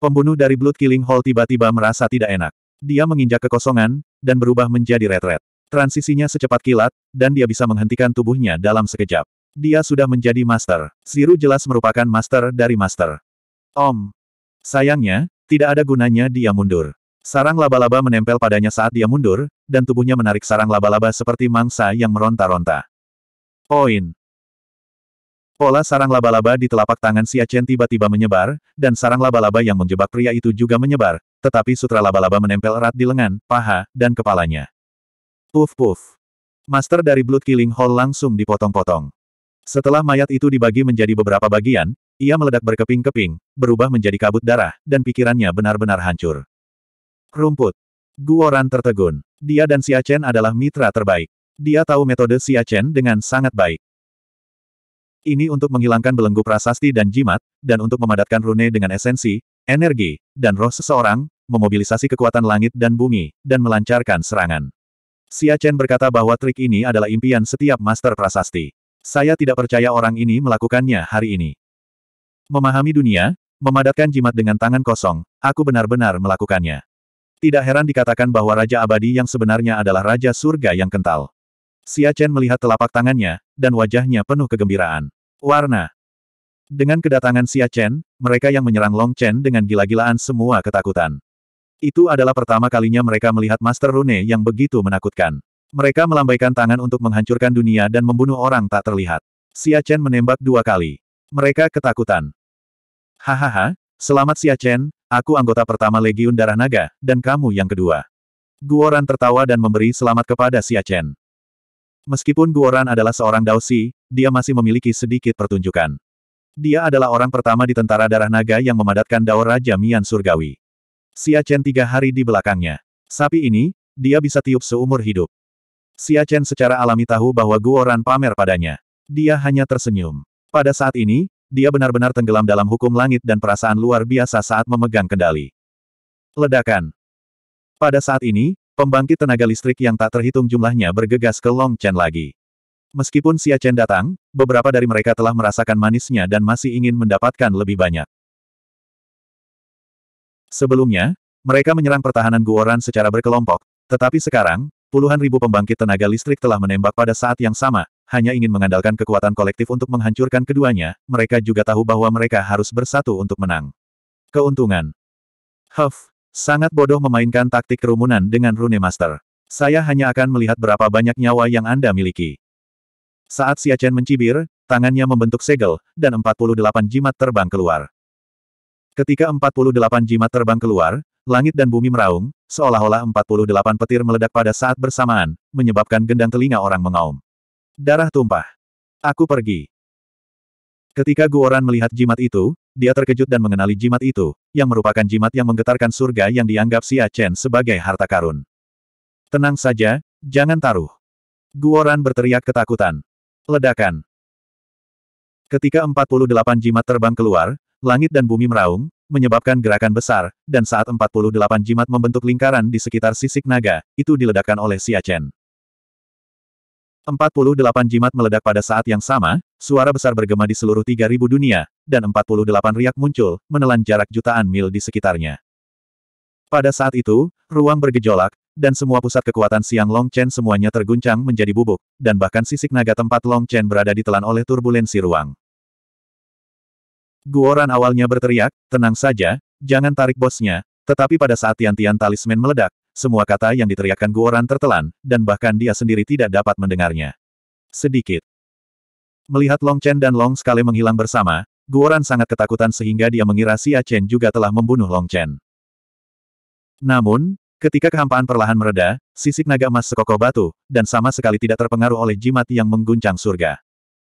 Pembunuh dari Blood Killing Hall tiba-tiba merasa tidak enak. Dia menginjak kekosongan, dan berubah menjadi retret. Transisinya secepat kilat, dan dia bisa menghentikan tubuhnya dalam sekejap. Dia sudah menjadi master. Ziru jelas merupakan master dari master. Om. Sayangnya, tidak ada gunanya dia mundur. Sarang laba-laba menempel padanya saat dia mundur, dan tubuhnya menarik sarang laba-laba seperti mangsa yang meronta-ronta. Poin. Pola sarang laba-laba di telapak tangan Xia Chen tiba-tiba menyebar, dan sarang laba-laba yang menjebak pria itu juga menyebar, tetapi sutra laba-laba menempel erat di lengan, paha, dan kepalanya. Puff. Master dari Blood Killing Hall langsung dipotong-potong. Setelah mayat itu dibagi menjadi beberapa bagian, ia meledak berkeping-keping, berubah menjadi kabut darah, dan pikirannya benar-benar hancur. Rumput. Guoran tertegun. Dia dan Xia Chen adalah mitra terbaik. Dia tahu metode Xia Chen dengan sangat baik. Ini untuk menghilangkan belenggu prasasti dan jimat, dan untuk memadatkan rune dengan esensi, energi, dan roh seseorang, memobilisasi kekuatan langit dan bumi, dan melancarkan serangan. Xia Chen berkata bahwa trik ini adalah impian setiap master prasasti. Saya tidak percaya orang ini melakukannya hari ini. Memahami dunia, memadatkan jimat dengan tangan kosong, aku benar-benar melakukannya. Tidak heran dikatakan bahwa Raja Abadi yang sebenarnya adalah Raja Surga yang kental. Xia Chen melihat telapak tangannya, dan wajahnya penuh kegembiraan. Warna. Dengan kedatangan Xia Chen, mereka yang menyerang Long Chen dengan gila-gilaan semua ketakutan. Itu adalah pertama kalinya mereka melihat Master Rune yang begitu menakutkan. Mereka melambaikan tangan untuk menghancurkan dunia dan membunuh orang tak terlihat. Xia Chen menembak dua kali. Mereka ketakutan. Hahaha, selamat Xia Chen, aku anggota pertama Legiun Darah Naga, dan kamu yang kedua. Guoran tertawa dan memberi selamat kepada Xia Chen. Meskipun Guoran adalah seorang Daosi, dia masih memiliki sedikit pertunjukan. Dia adalah orang pertama di tentara darah naga yang memadatkan Dao Raja Mian Surgawi. Xia Chen tiga hari di belakangnya. Sapi ini, dia bisa tiup seumur hidup. Xia Chen secara alami tahu bahwa Guoran pamer padanya. Dia hanya tersenyum. Pada saat ini, dia benar-benar tenggelam dalam hukum langit dan perasaan luar biasa saat memegang kendali. Ledakan. Pada saat ini, Pembangkit tenaga listrik yang tak terhitung jumlahnya bergegas ke Long Chen lagi. Meskipun Xia Chen datang, beberapa dari mereka telah merasakan manisnya dan masih ingin mendapatkan lebih banyak. Sebelumnya, mereka menyerang pertahanan Guoran secara berkelompok, tetapi sekarang, puluhan ribu pembangkit tenaga listrik telah menembak pada saat yang sama, hanya ingin mengandalkan kekuatan kolektif untuk menghancurkan keduanya, mereka juga tahu bahwa mereka harus bersatu untuk menang. Keuntungan Huff, Sangat bodoh memainkan taktik kerumunan dengan Rune Master. Saya hanya akan melihat berapa banyak nyawa yang Anda miliki. Saat Xia Chen mencibir, tangannya membentuk segel, dan 48 jimat terbang keluar. Ketika 48 jimat terbang keluar, langit dan bumi meraung, seolah-olah 48 petir meledak pada saat bersamaan, menyebabkan gendang telinga orang mengaum. Darah tumpah. Aku pergi. Ketika Guoran melihat jimat itu, dia terkejut dan mengenali jimat itu, yang merupakan jimat yang menggetarkan surga yang dianggap Xia Chen sebagai harta karun. Tenang saja, jangan taruh. Guoran berteriak ketakutan. Ledakan. Ketika 48 jimat terbang keluar, langit dan bumi meraung, menyebabkan gerakan besar, dan saat 48 jimat membentuk lingkaran di sekitar sisik naga, itu diledakkan oleh Xia Chen. 48 jimat meledak pada saat yang sama, suara besar bergema di seluruh 3000 dunia, dan 48 riak muncul, menelan jarak jutaan mil di sekitarnya. Pada saat itu, ruang bergejolak, dan semua pusat kekuatan Siang Long Chen semuanya terguncang menjadi bubuk, dan bahkan sisik naga tempat Long Chen berada ditelan oleh turbulensi ruang. Guoran awalnya berteriak, tenang saja, jangan tarik bosnya, tetapi pada saat tian-tian talisman meledak, semua kata yang diteriakkan Guoran tertelan, dan bahkan dia sendiri tidak dapat mendengarnya. Sedikit. Melihat Long Chen dan Long Skale menghilang bersama, Guoran sangat ketakutan sehingga dia mengira Xia Chen juga telah membunuh Long Chen. Namun, ketika kehampaan perlahan mereda, sisik naga emas sekokoh batu, dan sama sekali tidak terpengaruh oleh jimat yang mengguncang surga.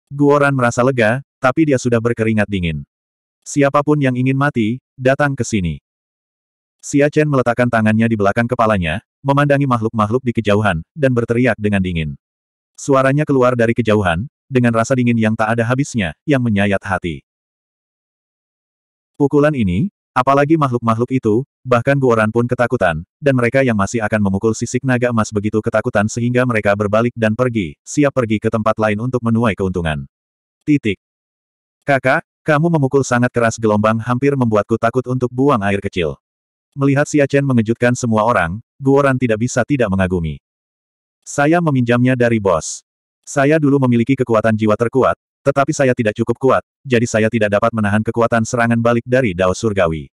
Guoran merasa lega, tapi dia sudah berkeringat dingin. Siapa pun yang ingin mati, datang ke sini. Xia Chen meletakkan tangannya di belakang kepalanya, memandangi makhluk-makhluk di kejauhan, dan berteriak dengan dingin. Suaranya keluar dari kejauhan, dengan rasa dingin yang tak ada habisnya, yang menyayat hati. Pukulan ini, apalagi makhluk-makhluk itu, bahkan Guoran pun ketakutan, dan mereka yang masih akan memukul sisik naga emas begitu ketakutan sehingga mereka berbalik dan pergi, siap pergi ke tempat lain untuk menuai keuntungan. Titik. Kakak, kamu memukul sangat keras gelombang hampir membuatku takut untuk buang air kecil. Melihat Xia Chen mengejutkan semua orang, Guoran tidak bisa tidak mengagumi. Saya meminjamnya dari bos. Saya dulu memiliki kekuatan jiwa terkuat, tetapi saya tidak cukup kuat, jadi saya tidak dapat menahan kekuatan serangan balik dari Dao Surgawi.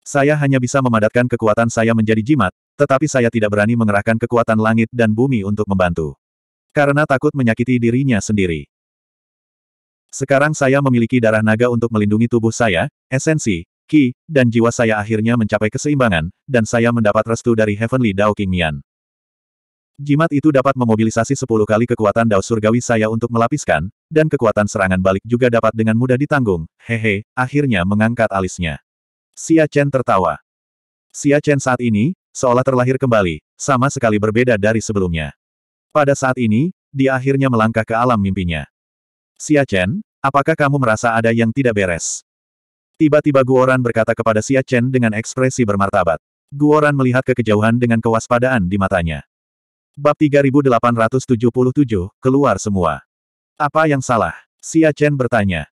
Saya hanya bisa memadatkan kekuatan saya menjadi jimat, tetapi saya tidak berani mengerahkan kekuatan langit dan bumi untuk membantu. Karena takut menyakiti dirinya sendiri. Sekarang saya memiliki darah naga untuk melindungi tubuh saya, esensi, Ki, dan jiwa saya akhirnya mencapai keseimbangan, dan saya mendapat restu dari Heavenly Dao King Mian. Jimat itu dapat memobilisasi 10 kali kekuatan Dao Surgawi saya untuk melapiskan, dan kekuatan serangan balik juga dapat dengan mudah ditanggung, hehe, akhirnya mengangkat alisnya. Xia Chen tertawa. Xia Chen saat ini, seolah terlahir kembali, sama sekali berbeda dari sebelumnya. Pada saat ini, dia akhirnya melangkah ke alam mimpinya. Xia Chen, apakah kamu merasa ada yang tidak beres? Tiba-tiba Guoran berkata kepada Xia Chen dengan ekspresi bermartabat. Guoran melihat ke kejauhan dengan kewaspadaan di matanya. Bab 3877, keluar semua. Apa yang salah? Xia Chen bertanya.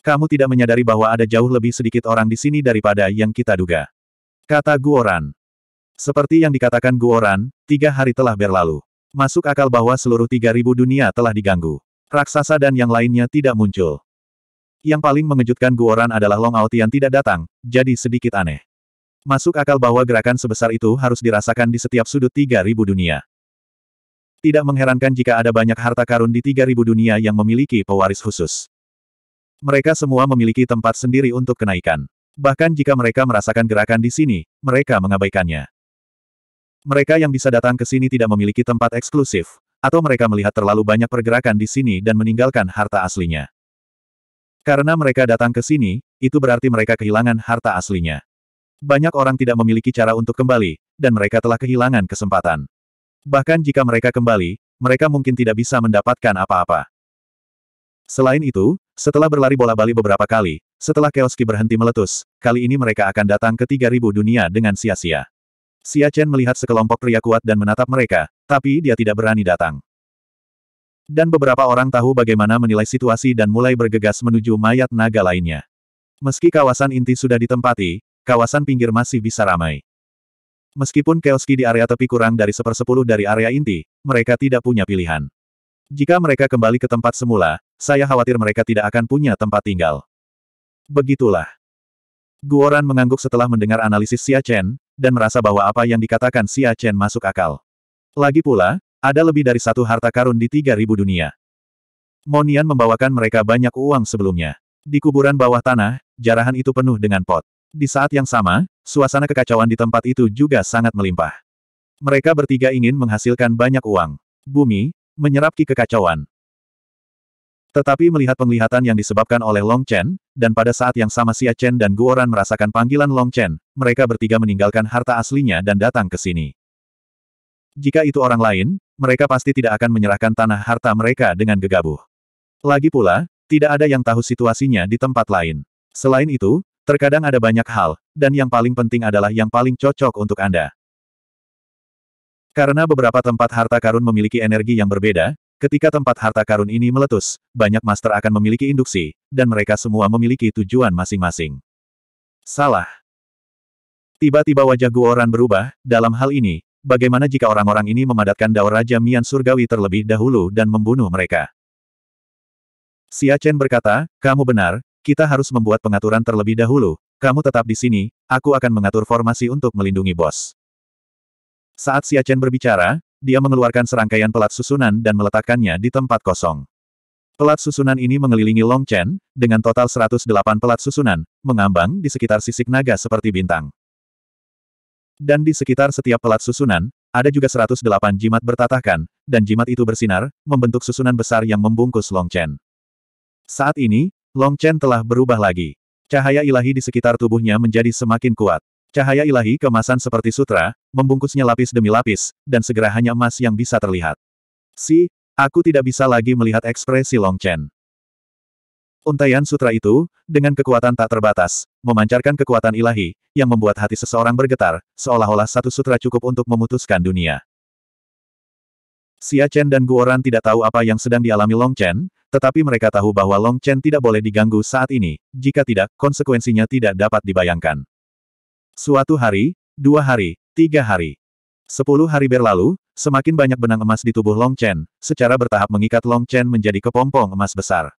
Kamu tidak menyadari bahwa ada jauh lebih sedikit orang di sini daripada yang kita duga. Kata Guoran. Seperti yang dikatakan Guoran, tiga hari telah berlalu. Masuk akal bahwa seluruh tiga ribu dunia telah diganggu. Raksasa dan yang lainnya tidak muncul. Yang paling mengejutkan Guoran adalah Long Aotian tidak datang, jadi sedikit aneh. Masuk akal bahwa gerakan sebesar itu harus dirasakan di setiap sudut 3000 dunia. Tidak mengherankan jika ada banyak harta karun di 3000 dunia yang memiliki pewaris khusus. Mereka semua memiliki tempat sendiri untuk kenaikan. Bahkan jika mereka merasakan gerakan di sini, mereka mengabaikannya. Mereka yang bisa datang ke sini tidak memiliki tempat eksklusif, atau mereka melihat terlalu banyak pergerakan di sini dan meninggalkan harta aslinya. Karena mereka datang ke sini, itu berarti mereka kehilangan harta aslinya. Banyak orang tidak memiliki cara untuk kembali, dan mereka telah kehilangan kesempatan. Bahkan jika mereka kembali, mereka mungkin tidak bisa mendapatkan apa-apa. Selain itu, setelah berlari bola-balik beberapa kali, setelah Keoski berhenti meletus, kali ini mereka akan datang ke 3000 dunia dengan sia-sia. Xia Chen melihat sekelompok pria kuat dan menatap mereka, tapi dia tidak berani datang. Dan beberapa orang tahu bagaimana menilai situasi dan mulai bergegas menuju mayat naga lainnya. Meski kawasan inti sudah ditempati, kawasan pinggir masih bisa ramai. Meskipun keoski di area tepi kurang dari sepersepuluh dari area inti, mereka tidak punya pilihan. Jika mereka kembali ke tempat semula, saya khawatir mereka tidak akan punya tempat tinggal. Begitulah. Guoran mengangguk setelah mendengar analisis Xia Chen, dan merasa bahwa apa yang dikatakan Xia Chen masuk akal. Lagi pula, ada lebih dari satu harta karun di 3000 dunia. Monian membawakan mereka banyak uang sebelumnya. Di kuburan bawah tanah, jarahan itu penuh dengan pot. Di saat yang sama, suasana kekacauan di tempat itu juga sangat melimpah. Mereka bertiga ingin menghasilkan banyak uang. Bumi, menyerap ki kekacauan. Tetapi melihat penglihatan yang disebabkan oleh Long Chen, dan pada saat yang sama Xia Chen dan Guoran merasakan panggilan Long Chen, mereka bertiga meninggalkan harta aslinya dan datang ke sini. Jika itu orang lain, mereka pasti tidak akan menyerahkan tanah harta mereka dengan gegabah. Lagi pula, tidak ada yang tahu situasinya di tempat lain. Selain itu, terkadang ada banyak hal, dan yang paling penting adalah yang paling cocok untuk Anda. Karena beberapa tempat harta karun memiliki energi yang berbeda, Ketika tempat harta karun ini meletus, banyak master akan memiliki induksi, dan mereka semua memiliki tujuan masing-masing. Salah. Tiba-tiba wajah Guoran berubah, dalam hal ini, bagaimana jika orang-orang ini memadatkan daur Raja Mian Surgawi terlebih dahulu dan membunuh mereka? Xia Chen berkata, kamu benar, kita harus membuat pengaturan terlebih dahulu, kamu tetap di sini, aku akan mengatur formasi untuk melindungi bos. Saat Xia Chen berbicara, dia mengeluarkan serangkaian pelat susunan dan meletakkannya di tempat kosong. Pelat susunan ini mengelilingi Long Chen, dengan total 108 pelat susunan, mengambang di sekitar sisik naga seperti bintang. Dan di sekitar setiap pelat susunan, ada juga 108 jimat bertatahkan, dan jimat itu bersinar, membentuk susunan besar yang membungkus Long Chen. Saat ini, Long Chen telah berubah lagi. Cahaya ilahi di sekitar tubuhnya menjadi semakin kuat. Cahaya ilahi kemasan seperti sutra, membungkusnya lapis demi lapis, dan segera hanya emas yang bisa terlihat. Si, aku tidak bisa lagi melihat ekspresi Long Chen. Untaian sutra itu, dengan kekuatan tak terbatas, memancarkan kekuatan ilahi, yang membuat hati seseorang bergetar, seolah-olah satu sutra cukup untuk memutuskan dunia. Xia Chen dan Guoran tidak tahu apa yang sedang dialami Long Chen, tetapi mereka tahu bahwa Long Chen tidak boleh diganggu saat ini, jika tidak, konsekuensinya tidak dapat dibayangkan. Suatu hari, dua hari, tiga hari. Sepuluh hari berlalu, semakin banyak benang emas di tubuh Long Chen, secara bertahap mengikat Long Chen menjadi kepompong emas besar.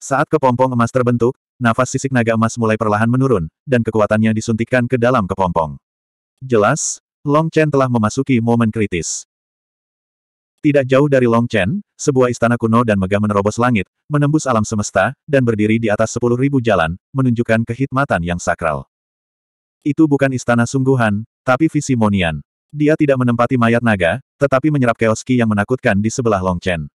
Saat kepompong emas terbentuk, nafas sisik naga emas mulai perlahan menurun, dan kekuatannya disuntikkan ke dalam kepompong. Jelas, Long Chen telah memasuki momen kritis. Tidak jauh dari Long Chen, sebuah istana kuno dan megah menerobos langit, menembus alam semesta, dan berdiri di atas sepuluh ribu jalan, menunjukkan kehikmatan yang sakral. Itu bukan istana sungguhan, tapi visi Monian. Dia tidak menempati mayat naga, tetapi menyerap keoski yang menakutkan di sebelah Long Chen.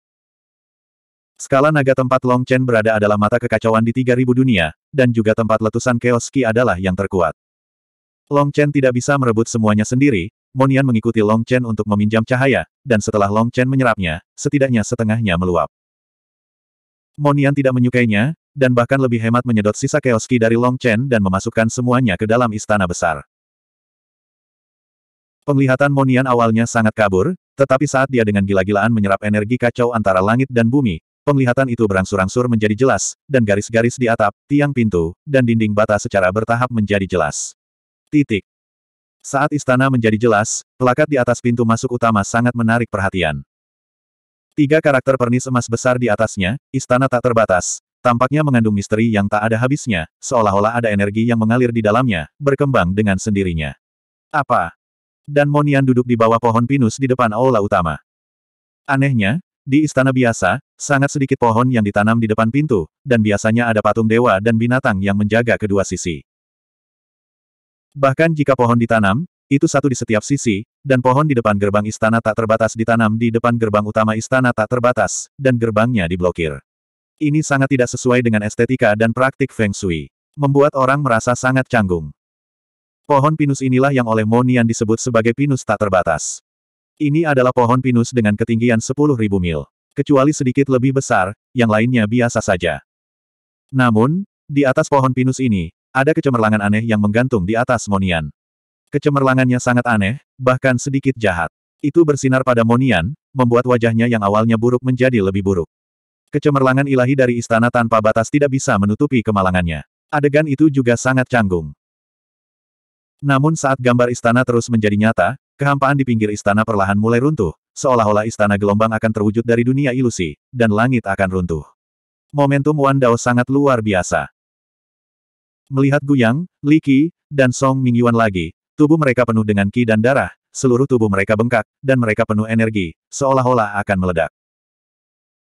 Skala naga tempat Long Chen berada adalah mata kekacauan di 3000 dunia, dan juga tempat letusan keoski adalah yang terkuat. Long Chen tidak bisa merebut semuanya sendiri, Monian mengikuti Long Chen untuk meminjam cahaya, dan setelah Long Chen menyerapnya, setidaknya setengahnya meluap. Monian tidak menyukainya, dan bahkan lebih hemat menyedot sisa keoski dari Long Chen dan memasukkan semuanya ke dalam istana besar. Penglihatan Monian awalnya sangat kabur, tetapi saat dia dengan gila-gilaan menyerap energi kacau antara langit dan bumi, penglihatan itu berangsur-angsur menjadi jelas, dan garis-garis di atap, tiang pintu, dan dinding bata secara bertahap menjadi jelas. Titik. Saat istana menjadi jelas, pelakat di atas pintu masuk utama sangat menarik perhatian. Tiga karakter pernis emas besar di atasnya, istana tak terbatas, Tampaknya mengandung misteri yang tak ada habisnya, seolah-olah ada energi yang mengalir di dalamnya, berkembang dengan sendirinya. Apa? Dan Monian duduk di bawah pohon pinus di depan aula utama. Anehnya, di istana biasa, sangat sedikit pohon yang ditanam di depan pintu, dan biasanya ada patung dewa dan binatang yang menjaga kedua sisi. Bahkan jika pohon ditanam, itu satu di setiap sisi, dan pohon di depan gerbang istana tak terbatas ditanam di depan gerbang utama istana tak terbatas, dan gerbangnya diblokir. Ini sangat tidak sesuai dengan estetika dan praktik Feng Shui. Membuat orang merasa sangat canggung. Pohon pinus inilah yang oleh Monian disebut sebagai pinus tak terbatas. Ini adalah pohon pinus dengan ketinggian 10.000 mil. Kecuali sedikit lebih besar, yang lainnya biasa saja. Namun, di atas pohon pinus ini, ada kecemerlangan aneh yang menggantung di atas Monian. Kecemerlangannya sangat aneh, bahkan sedikit jahat. Itu bersinar pada Monian, membuat wajahnya yang awalnya buruk menjadi lebih buruk. Kecemerlangan ilahi dari istana tanpa batas tidak bisa menutupi kemalangannya. Adegan itu juga sangat canggung. Namun saat gambar istana terus menjadi nyata, kehampaan di pinggir istana perlahan mulai runtuh, seolah-olah istana gelombang akan terwujud dari dunia ilusi, dan langit akan runtuh. Momentum Wan Dao sangat luar biasa. Melihat Guyang, Li Qi, dan Song Mingyuan lagi, tubuh mereka penuh dengan ki dan darah, seluruh tubuh mereka bengkak, dan mereka penuh energi, seolah-olah akan meledak.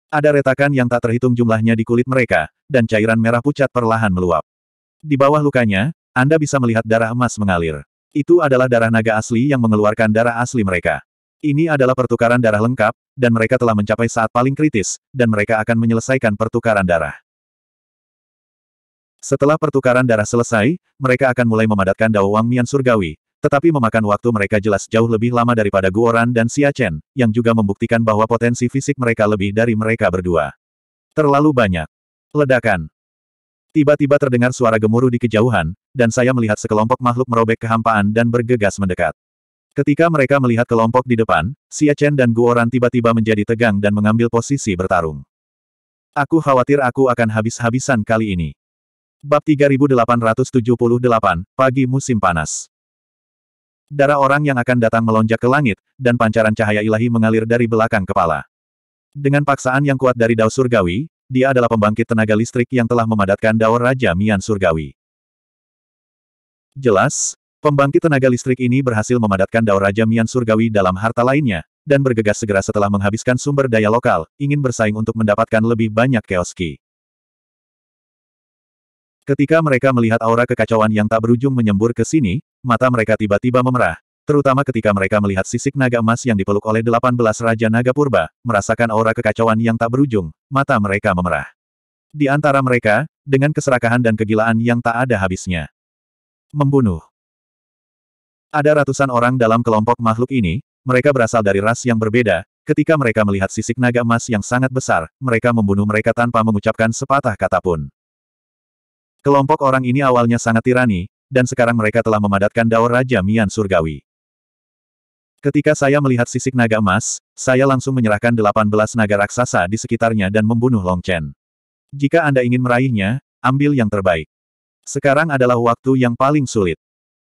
Ada retakan yang tak terhitung jumlahnya di kulit mereka, dan cairan merah pucat perlahan meluap. Di bawah lukanya, Anda bisa melihat darah emas mengalir. Itu adalah darah naga asli yang mengeluarkan darah asli mereka. Ini adalah pertukaran darah lengkap, dan mereka telah mencapai saat paling kritis, dan mereka akan menyelesaikan pertukaran darah. Setelah pertukaran darah selesai, mereka akan mulai memadatkan Dao Wang Mian Surgawi, tetapi memakan waktu mereka jelas jauh lebih lama daripada Guoran dan Xia Chen, yang juga membuktikan bahwa potensi fisik mereka lebih dari mereka berdua. Terlalu banyak. Ledakan. Tiba-tiba terdengar suara gemuruh di kejauhan, dan saya melihat sekelompok makhluk merobek kehampaan dan bergegas mendekat. Ketika mereka melihat kelompok di depan, Xia Chen dan Guoran tiba-tiba menjadi tegang dan mengambil posisi bertarung. Aku khawatir aku akan habis-habisan kali ini. Bab 3878, Pagi Musim Panas. Darah orang yang akan datang melonjak ke langit, dan pancaran cahaya ilahi mengalir dari belakang kepala. Dengan paksaan yang kuat dari Dao Surgawi, dia adalah pembangkit tenaga listrik yang telah memadatkan Dao Raja Mian Surgawi. Jelas, Pembangkit tenaga listrik ini berhasil memadatkan Dao Raja Mian Surgawi dalam harta lainnya, dan bergegas segera setelah menghabiskan sumber daya lokal, ingin bersaing untuk mendapatkan lebih banyak keoski. Ketika mereka melihat aura kekacauan yang tak berujung menyembur ke sini, mata mereka tiba-tiba memerah, terutama ketika mereka melihat sisik naga emas yang dipeluk oleh 18 Raja Naga Purba, merasakan aura kekacauan yang tak berujung, mata mereka memerah. Di antara mereka, dengan keserakahan dan kegilaan yang tak ada habisnya. Membunuh. Ada ratusan orang dalam kelompok makhluk ini, mereka berasal dari ras yang berbeda, ketika mereka melihat sisik naga emas yang sangat besar, mereka membunuh mereka tanpa mengucapkan sepatah kata pun. Kelompok orang ini awalnya sangat tirani, dan sekarang mereka telah memadatkan daur Raja Mian Surgawi. Ketika saya melihat sisik naga emas, saya langsung menyerahkan 18 naga raksasa di sekitarnya dan membunuh Long Chen. Jika Anda ingin meraihnya, ambil yang terbaik. Sekarang adalah waktu yang paling sulit.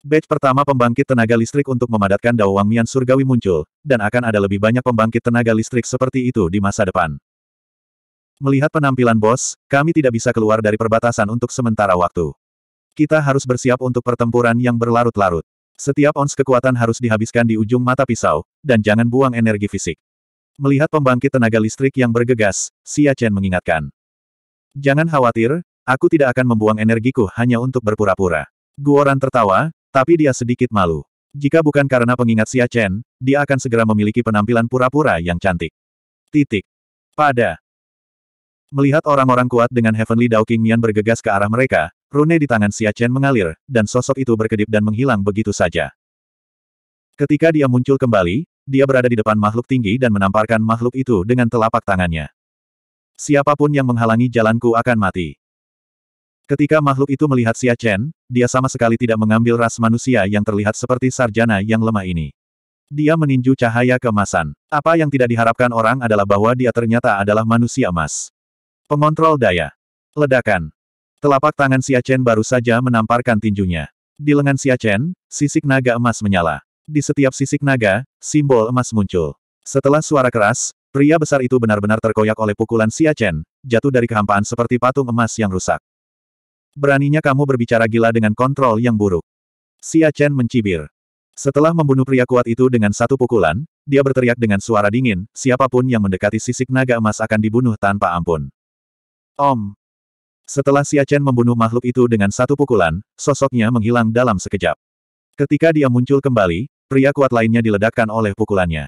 Batch pertama pembangkit tenaga listrik untuk memadatkan Dao Wang Mian Surgawi muncul, dan akan ada lebih banyak pembangkit tenaga listrik seperti itu di masa depan. Melihat penampilan bos, kami tidak bisa keluar dari perbatasan untuk sementara waktu. Kita harus bersiap untuk pertempuran yang berlarut-larut. Setiap ons kekuatan harus dihabiskan di ujung mata pisau, dan jangan buang energi fisik. Melihat pembangkit tenaga listrik yang bergegas, Xia Chen mengingatkan. Jangan khawatir, aku tidak akan membuang energiku hanya untuk berpura-pura. Guoran tertawa, tapi dia sedikit malu. Jika bukan karena pengingat Xia Chen, dia akan segera memiliki penampilan pura-pura yang cantik. Titik. Pada. Melihat orang-orang kuat dengan Heavenly Dao King Mian bergegas ke arah mereka, rune di tangan Xia Chen mengalir, dan sosok itu berkedip dan menghilang begitu saja. Ketika dia muncul kembali, dia berada di depan makhluk tinggi dan menamparkan makhluk itu dengan telapak tangannya. Siapa pun yang menghalangi jalanku akan mati. Ketika makhluk itu melihat Xia Chen, dia sama sekali tidak mengambil ras manusia yang terlihat seperti sarjana yang lemah ini. Dia meninju cahaya keemasan. Apa yang tidak diharapkan orang adalah bahwa dia ternyata adalah manusia emas. Pengontrol daya. Ledakan. Telapak tangan Xia Chen baru saja menamparkan tinjunya. Di lengan Xia Chen, sisik naga emas menyala. Di setiap sisik naga, simbol emas muncul. Setelah suara keras, pria besar itu benar-benar terkoyak oleh pukulan Xia Chen, jatuh dari kehampaan seperti patung emas yang rusak. Beraninya kamu berbicara gila dengan kontrol yang buruk. Xia Chen mencibir. Setelah membunuh pria kuat itu dengan satu pukulan, dia berteriak dengan suara dingin, siapa pun yang mendekati sisik naga emas akan dibunuh tanpa ampun. Om. Setelah Xia Chen membunuh makhluk itu dengan satu pukulan, sosoknya menghilang dalam sekejap. Ketika dia muncul kembali, pria kuat lainnya diledakkan oleh pukulannya.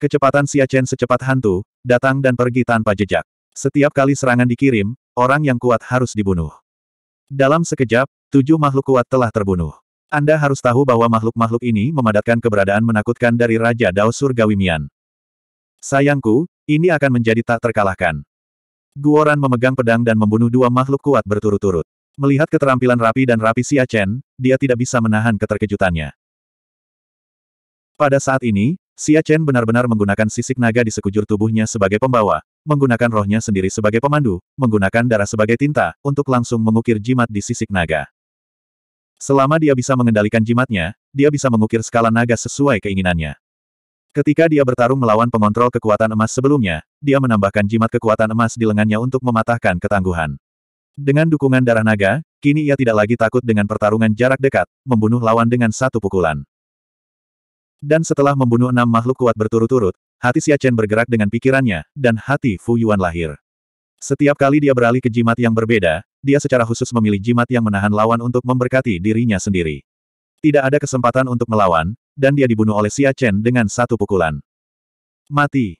Kecepatan Xia Chen secepat hantu, datang dan pergi tanpa jejak. Setiap kali serangan dikirim, orang yang kuat harus dibunuh. Dalam sekejap, tujuh makhluk kuat telah terbunuh. Anda harus tahu bahwa makhluk-makhluk ini memadatkan keberadaan menakutkan dari Raja Dao Surgawi Mian. Sayangku, ini akan menjadi tak terkalahkan. Guoran memegang pedang dan membunuh dua makhluk kuat berturut-turut. Melihat keterampilan rapi dan rapi Xia Chen, dia tidak bisa menahan keterkejutannya. Pada saat ini, Xia Chen benar-benar menggunakan sisik naga di sekujur tubuhnya sebagai pembawa, menggunakan rohnya sendiri sebagai pemandu, menggunakan darah sebagai tinta, untuk langsung mengukir jimat di sisik naga. Selama dia bisa mengendalikan jimatnya, dia bisa mengukir skala naga sesuai keinginannya. Ketika dia bertarung melawan pengontrol kekuatan emas sebelumnya, dia menambahkan jimat kekuatan emas di lengannya untuk mematahkan ketangguhan. Dengan dukungan darah naga, kini ia tidak lagi takut dengan pertarungan jarak dekat, membunuh lawan dengan satu pukulan. Dan setelah membunuh enam makhluk kuat berturut-turut, hati Xia Chen bergerak dengan pikirannya, dan hati Fu Yuan lahir. Setiap kali dia beralih ke jimat yang berbeda, dia secara khusus memilih jimat yang menahan lawan untuk memberkati dirinya sendiri. Tidak ada kesempatan untuk melawan, dan dia dibunuh oleh Xia Chen dengan satu pukulan. Mati.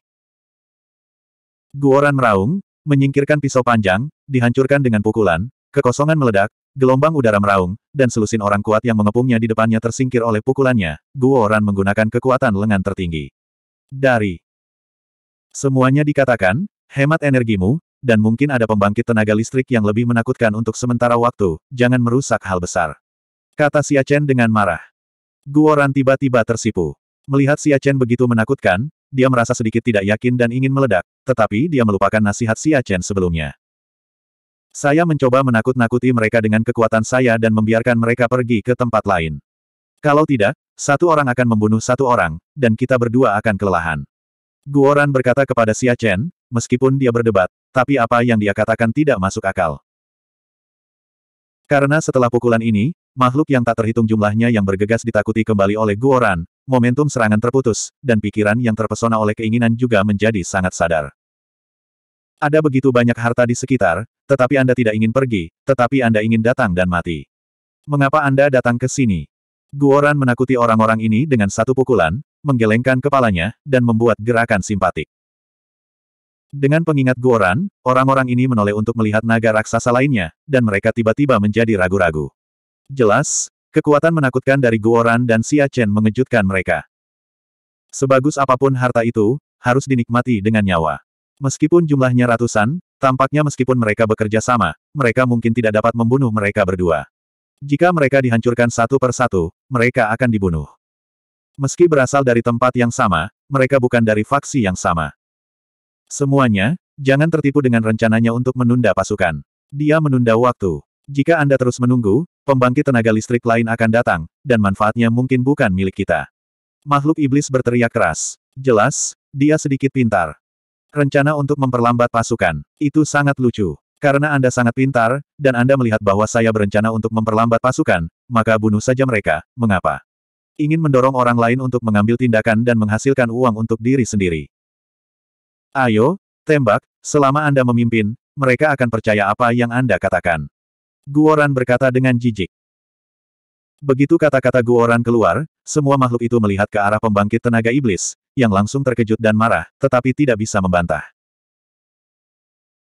Guoran meraung, menyingkirkan pisau panjang, dihancurkan dengan pukulan, kekosongan meledak, gelombang udara meraung, dan selusin orang kuat yang mengepungnya di depannya tersingkir oleh pukulannya. Guoran menggunakan kekuatan lengan tertinggi. Dari semuanya dikatakan, hemat energimu, dan mungkin ada pembangkit tenaga listrik yang lebih menakutkan untuk sementara waktu, jangan merusak hal besar. Kata Xia Chen dengan marah. Guoran tiba-tiba tersipu. Melihat Xia Chen begitu menakutkan, dia merasa sedikit tidak yakin dan ingin meledak, tetapi dia melupakan nasihat Xia Chen sebelumnya. Saya mencoba menakut-nakuti mereka dengan kekuatan saya dan membiarkan mereka pergi ke tempat lain. Kalau tidak, satu orang akan membunuh satu orang, dan kita berdua akan kelelahan. Guoran berkata kepada Xia Chen, meskipun dia berdebat, tapi apa yang dia katakan tidak masuk akal. Karena setelah pukulan ini, makhluk yang tak terhitung jumlahnya yang bergegas ditakuti kembali oleh Guoran, momentum serangan terputus, dan pikiran yang terpesona oleh keinginan juga menjadi sangat sadar. Ada begitu banyak harta di sekitar, tetapi Anda tidak ingin pergi, tetapi Anda ingin datang dan mati. Mengapa Anda datang ke sini? Guoran menakuti orang-orang ini dengan satu pukulan, menggelengkan kepalanya, dan membuat gerakan simpatik. Dengan pengingat Guoran, orang-orang ini menoleh untuk melihat naga raksasa lainnya, dan mereka tiba-tiba menjadi ragu-ragu. Jelas, kekuatan menakutkan dari Guoran dan Xia Chen mengejutkan mereka. Sebagus apa pun harta itu, harus dinikmati dengan nyawa. Meskipun jumlahnya ratusan, tampaknya meskipun mereka bekerja sama, mereka mungkin tidak dapat membunuh mereka berdua. Jika mereka dihancurkan satu per satu, mereka akan dibunuh. Meski berasal dari tempat yang sama, mereka bukan dari faksi yang sama. Semuanya, jangan tertipu dengan rencananya untuk menunda pasukan. Dia menunda waktu. Jika Anda terus menunggu, pembangkit tenaga listrik lain akan datang, dan manfaatnya mungkin bukan milik kita. Makhluk iblis berteriak keras. Jelas, dia sedikit pintar. Rencana untuk memperlambat pasukan. Itu sangat lucu. Karena Anda sangat pintar, dan Anda melihat bahwa saya berencana untuk memperlambat pasukan, maka bunuh saja mereka, mengapa? Ingin mendorong orang lain untuk mengambil tindakan dan menghasilkan uang untuk diri sendiri. Ayo, tembak, selama Anda memimpin, mereka akan percaya apa yang Anda katakan. Guoran berkata dengan jijik. Begitu kata-kata Guoran keluar, semua makhluk itu melihat ke arah pembangkit tenaga iblis, yang langsung terkejut dan marah, tetapi tidak bisa membantah.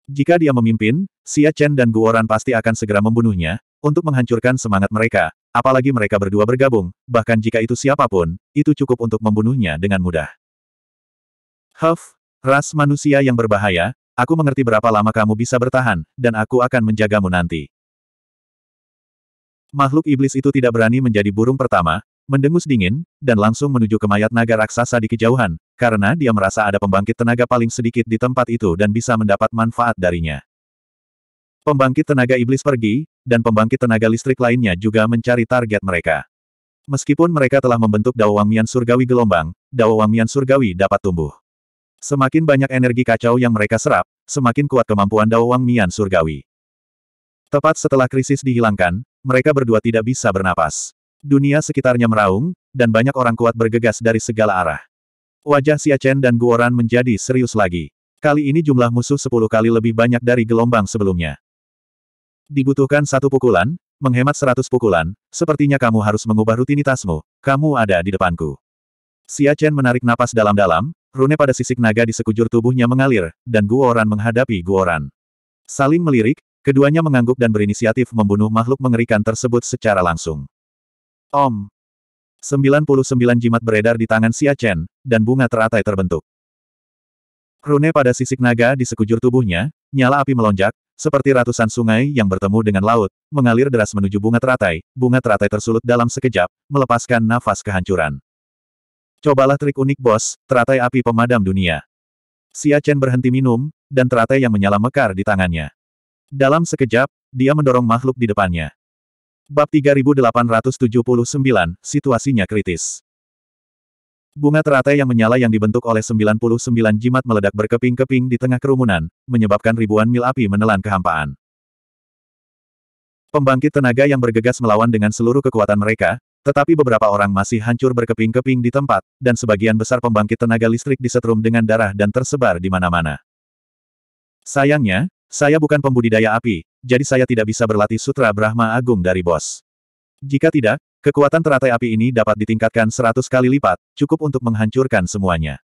Jika dia memimpin, Xia Chen dan Guoran pasti akan segera membunuhnya, untuk menghancurkan semangat mereka, apalagi mereka berdua bergabung, bahkan jika itu siapa pun, itu cukup untuk membunuhnya dengan mudah. Huff, Ras manusia yang berbahaya, aku mengerti berapa lama kamu bisa bertahan, dan aku akan menjagamu nanti. Makhluk iblis itu tidak berani menjadi burung pertama, mendengus dingin, dan langsung menuju ke mayat naga raksasa di kejauhan, karena dia merasa ada pembangkit tenaga paling sedikit di tempat itu dan bisa mendapat manfaat darinya. Pembangkit tenaga iblis pergi, dan pembangkit tenaga listrik lainnya juga mencari target mereka. Meskipun mereka telah membentuk Dao Mian Surgawi gelombang, Dao Mian Surgawi dapat tumbuh. Semakin banyak energi kacau yang mereka serap, semakin kuat kemampuan Dao Wang Mian surgawi. Tepat setelah krisis dihilangkan, mereka berdua tidak bisa bernapas. Dunia sekitarnya meraung, dan banyak orang kuat bergegas dari segala arah. Wajah Xia Chen dan Guoran menjadi serius lagi. Kali ini jumlah musuh sepuluh kali lebih banyak dari gelombang sebelumnya. Dibutuhkan satu pukulan, menghemat seratus pukulan, sepertinya kamu harus mengubah rutinitasmu, kamu ada di depanku. Xia Chen menarik napas dalam-dalam, Rune pada sisik naga di sekujur tubuhnya mengalir, dan Guoran menghadapi Guoran. Saling melirik, keduanya mengangguk dan berinisiatif membunuh makhluk mengerikan tersebut secara langsung. Om. 99 jimat beredar di tangan Xia Chen, dan bunga teratai terbentuk. Rune pada sisik naga di sekujur tubuhnya, nyala api melonjak, seperti ratusan sungai yang bertemu dengan laut, mengalir deras menuju bunga teratai, bunga teratai tersulut dalam sekejap, melepaskan nafas kehancuran. Cobalah trik unik bos, teratai api pemadam dunia. Xia Chen berhenti minum, dan teratai yang menyala mekar di tangannya. Dalam sekejap, dia mendorong makhluk di depannya. Bab 3879, situasinya kritis. Bunga teratai yang menyala yang dibentuk oleh 99 jimat meledak berkeping-keping di tengah kerumunan, menyebabkan ribuan mil api menelan kehampaan. Pembangkit tenaga yang bergegas melawan dengan seluruh kekuatan mereka, tetapi beberapa orang masih hancur berkeping-keping di tempat, dan sebagian besar pembangkit tenaga listrik disetrum dengan darah dan tersebar di mana-mana. Sayangnya, saya bukan pembudidaya api, jadi saya tidak bisa berlatih sutra Brahma Agung dari bos. Jika tidak, kekuatan teratai api ini dapat ditingkatkan seratus kali lipat, cukup untuk menghancurkan semuanya.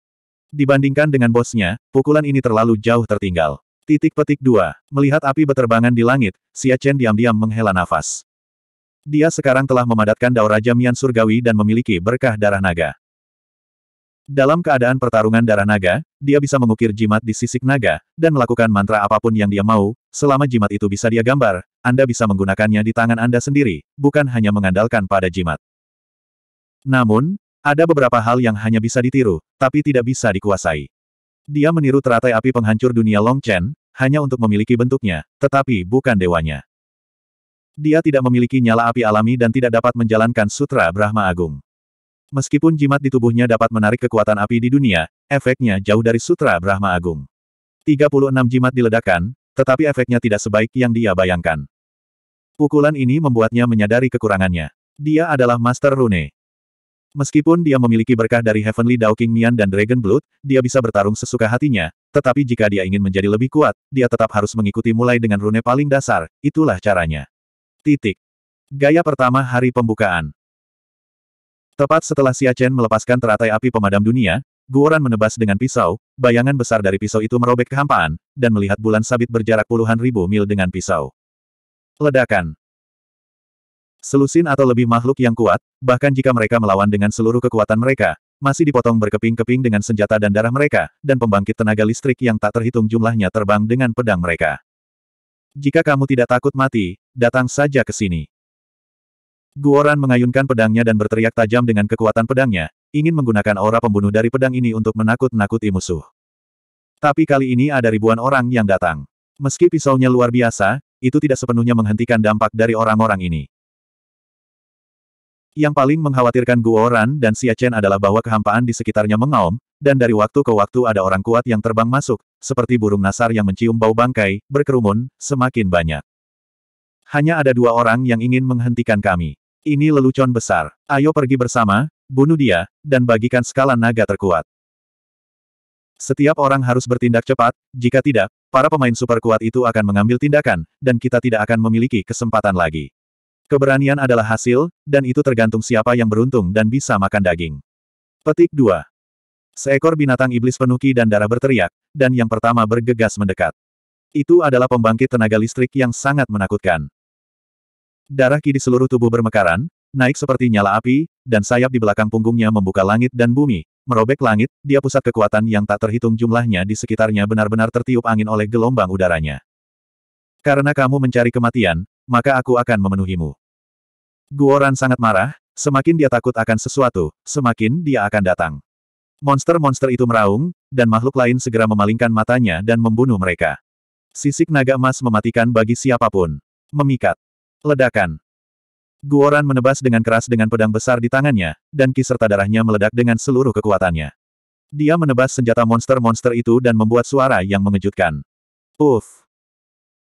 Dibandingkan dengan bosnya, pukulan ini terlalu jauh tertinggal. Titik petik 2. Melihat api beterbangan di langit, Xia Chen diam-diam menghela nafas. Dia sekarang telah memadatkan daur Raja Mian Surgawi dan memiliki berkah darah naga. Dalam keadaan pertarungan darah naga, dia bisa mengukir jimat di sisik naga, dan melakukan mantra apa pun yang dia mau, selama jimat itu bisa dia gambar, Anda bisa menggunakannya di tangan Anda sendiri, bukan hanya mengandalkan pada jimat. Namun, ada beberapa hal yang hanya bisa ditiru, tapi tidak bisa dikuasai. Dia meniru teratai api penghancur dunia Long Chen, hanya untuk memiliki bentuknya, tetapi bukan dewanya. Dia tidak memiliki nyala api alami dan tidak dapat menjalankan sutra Brahma Agung. Meskipun jimat di tubuhnya dapat menarik kekuatan api di dunia, efeknya jauh dari Sutra Brahma Agung. 36 jimat diledakkan, tetapi efeknya tidak sebaik yang dia bayangkan. Pukulan ini membuatnya menyadari kekurangannya. Dia adalah Master Rune. Meskipun dia memiliki berkah dari Heavenly Dao King Mian dan Dragon Blood, dia bisa bertarung sesuka hatinya, tetapi jika dia ingin menjadi lebih kuat, dia tetap harus mengikuti mulai dengan rune paling dasar, itulah caranya. Titik. Gaya pertama hari pembukaan. Tepat setelah Xia Chen melepaskan teratai api pemadam dunia, Guoran menebas dengan pisau, bayangan besar dari pisau itu merobek kehampaan, dan melihat bulan sabit berjarak puluhan ribu mil dengan pisau. Ledakan. Selusin atau lebih makhluk yang kuat, bahkan jika mereka melawan dengan seluruh kekuatan mereka, masih dipotong berkeping-keping dengan senjata dan darah mereka, dan pembangkit tenaga listrik yang tak terhitung jumlahnya terbang dengan pedang mereka. Jika kamu tidak takut mati, datang saja ke sini. Guoran mengayunkan pedangnya dan berteriak tajam dengan kekuatan pedangnya, ingin menggunakan aura pembunuh dari pedang ini untuk menakut-nakuti musuh. Tapi kali ini ada ribuan orang yang datang. Meski pisaunya luar biasa, itu tidak sepenuhnya menghentikan dampak dari orang-orang ini. Yang paling mengkhawatirkan Guoran dan Xia Chen adalah bahwa kehampaan di sekitarnya mengaum, dan dari waktu ke waktu ada orang kuat yang terbang masuk, seperti burung nasar yang mencium bau bangkai, berkerumun, semakin banyak. Hanya ada dua orang yang ingin menghentikan kami. Ini lelucon besar. Ayo pergi bersama, bunuh dia, dan bagikan skala naga terkuat. Setiap orang harus bertindak cepat, jika tidak, para pemain super kuat itu akan mengambil tindakan, dan kita tidak akan memiliki kesempatan lagi. Keberanian adalah hasil, dan itu tergantung siapa yang beruntung dan bisa makan daging. Petik 2. Seekor binatang iblis penuki dan darah berteriak, dan yang pertama bergegas mendekat. Itu adalah pembangkit tenaga listrik yang sangat menakutkan. Darah ki di seluruh tubuh bermekaran, naik seperti nyala api, dan sayap di belakang punggungnya membuka langit dan bumi. Merobek langit, dia pusat kekuatan yang tak terhitung jumlahnya di sekitarnya benar-benar tertiup angin oleh gelombang udaranya. Karena kamu mencari kematian, maka aku akan memenuhimu. Guoran sangat marah, semakin dia takut akan sesuatu, semakin dia akan datang. Monster-monster itu meraung, dan makhluk lain segera memalingkan matanya dan membunuh mereka. Sisik naga emas mematikan bagi siapa pun. Memikat. Ledakan. Guoran menebas dengan keras dengan pedang besar di tangannya, dan ki serta darahnya meledak dengan seluruh kekuatannya. Dia menebas senjata monster-monster itu dan membuat suara yang mengejutkan. Uff!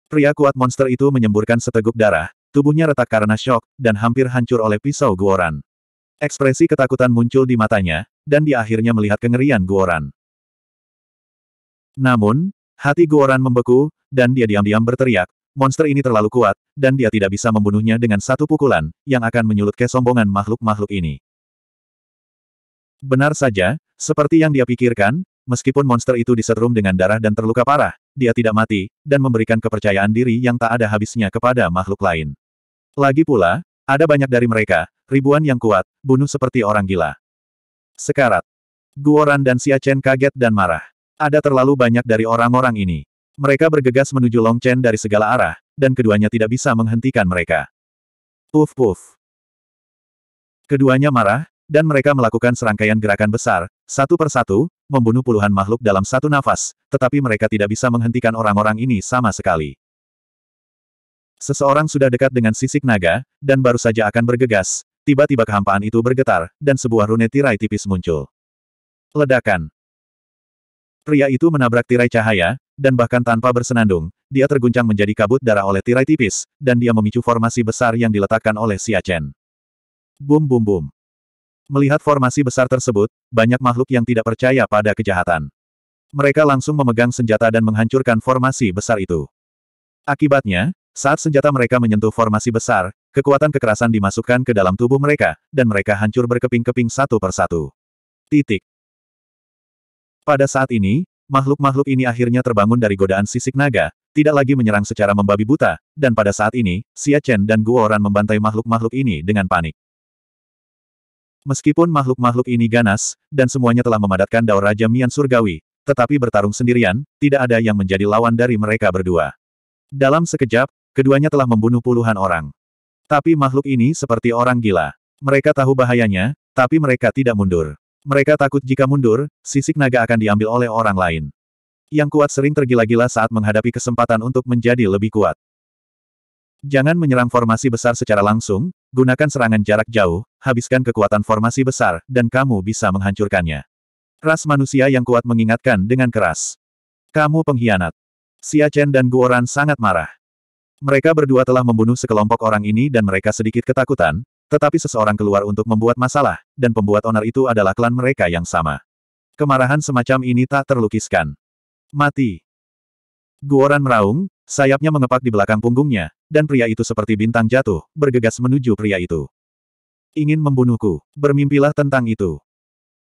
Pria kuat monster itu menyemburkan seteguk darah, tubuhnya retak karena syok, dan hampir hancur oleh pisau Guoran. Ekspresi ketakutan muncul di matanya, dan dia akhirnya melihat kengerian Guoran. Namun, hati Guoran membeku, dan dia diam-diam berteriak, monster ini terlalu kuat, dan dia tidak bisa membunuhnya dengan satu pukulan, yang akan menyulut kesombongan makhluk-makhluk ini. Benar saja, seperti yang dia pikirkan, meskipun monster itu disetrum dengan darah dan terluka parah, dia tidak mati, dan memberikan kepercayaan diri yang tak ada habisnya kepada makhluk lain. Lagi pula, ada banyak dari mereka, ribuan yang kuat, bunuh seperti orang gila. Sekarat. Guoran dan Xia Chen kaget dan marah. Ada terlalu banyak dari orang-orang ini. Mereka bergegas menuju Long Chen dari segala arah, dan keduanya tidak bisa menghentikan mereka. Puf puf. Keduanya marah, dan mereka melakukan serangkaian gerakan besar, satu persatu, membunuh puluhan makhluk dalam satu nafas, tetapi mereka tidak bisa menghentikan orang-orang ini sama sekali. Seseorang sudah dekat dengan sisik naga, dan baru saja akan bergegas, tiba-tiba kehampaan itu bergetar, dan sebuah rune tirai tipis muncul. Ledakan. Pria itu menabrak tirai cahaya, dan bahkan tanpa bersenandung, dia terguncang menjadi kabut darah oleh tirai tipis, dan dia memicu formasi besar yang diletakkan oleh Xia Chen. Bum bum bum. Melihat formasi besar tersebut, banyak makhluk yang tidak percaya pada kejahatan. Mereka langsung memegang senjata dan menghancurkan formasi besar itu. Akibatnya, Saat senjata mereka menyentuh formasi besar, kekuatan kekerasan dimasukkan ke dalam tubuh mereka, dan mereka hancur berkeping-keping satu persatu. Titik. Pada saat ini, makhluk-makhluk ini akhirnya terbangun dari godaan sisik naga, tidak lagi menyerang secara membabi buta, dan pada saat ini, Xia Chen dan Guoran membantai makhluk-makhluk ini dengan panik. Meskipun makhluk-makhluk ini ganas, dan semuanya telah memadatkan daur Raja Mian Surgawi, tetapi bertarung sendirian, tidak ada yang menjadi lawan dari mereka berdua. Dalam sekejap, Keduanya telah membunuh puluhan orang. Tapi makhluk ini seperti orang gila. Mereka tahu bahayanya, tapi mereka tidak mundur. Mereka takut jika mundur, sisik naga akan diambil oleh orang lain. Yang kuat sering tergila-gila saat menghadapi kesempatan untuk menjadi lebih kuat. Jangan menyerang formasi besar secara langsung, gunakan serangan jarak jauh, habiskan kekuatan formasi besar, dan kamu bisa menghancurkannya. Ras manusia yang kuat mengingatkan dengan keras. Kamu pengkhianat. Xia Chen dan Guoran sangat marah. Mereka berdua telah membunuh sekelompok orang ini dan mereka sedikit ketakutan, tetapi seseorang keluar untuk membuat masalah, dan pembuat onar itu adalah klan mereka yang sama. Kemarahan semacam ini tak terlukiskan. Mati. Guoran meraung, sayapnya mengepak di belakang punggungnya, dan pria itu seperti bintang jatuh, bergegas menuju pria itu. Ingin membunuhku, bermimpilah tentang itu.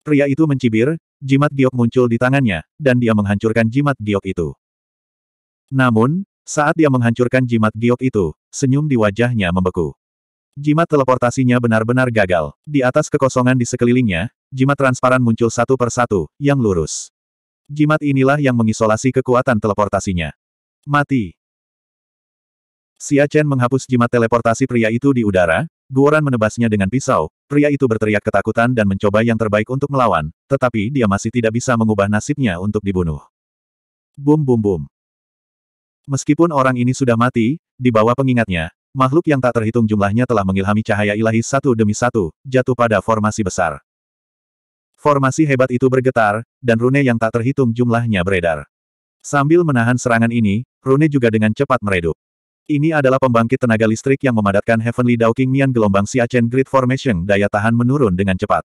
Pria itu mencibir, jimat giok muncul di tangannya, dan dia menghancurkan jimat giok itu. Namun, saat dia menghancurkan jimat giok itu, senyum di wajahnya membeku. Jimat teleportasinya benar-benar gagal. Di atas kekosongan di sekelilingnya, jimat transparan muncul satu persatu, yang lurus. Jimat inilah yang mengisolasi kekuatan teleportasinya. Mati. Xia Chen menghapus jimat teleportasi pria itu di udara, Guoran menebasnya dengan pisau, pria itu berteriak ketakutan dan mencoba yang terbaik untuk melawan, tetapi dia masih tidak bisa mengubah nasibnya untuk dibunuh. Bum bum bum. Meskipun orang ini sudah mati, di bawah pengingatnya, makhluk yang tak terhitung jumlahnya telah mengilhami cahaya ilahi satu demi satu, jatuh pada formasi besar. Formasi hebat itu bergetar, dan rune yang tak terhitung jumlahnya beredar. Sambil menahan serangan ini, rune juga dengan cepat meredup. Ini adalah pembangkit tenaga listrik yang memadatkan Heavenly Dawking Mian gelombang Chen Grid Formation daya tahan menurun dengan cepat.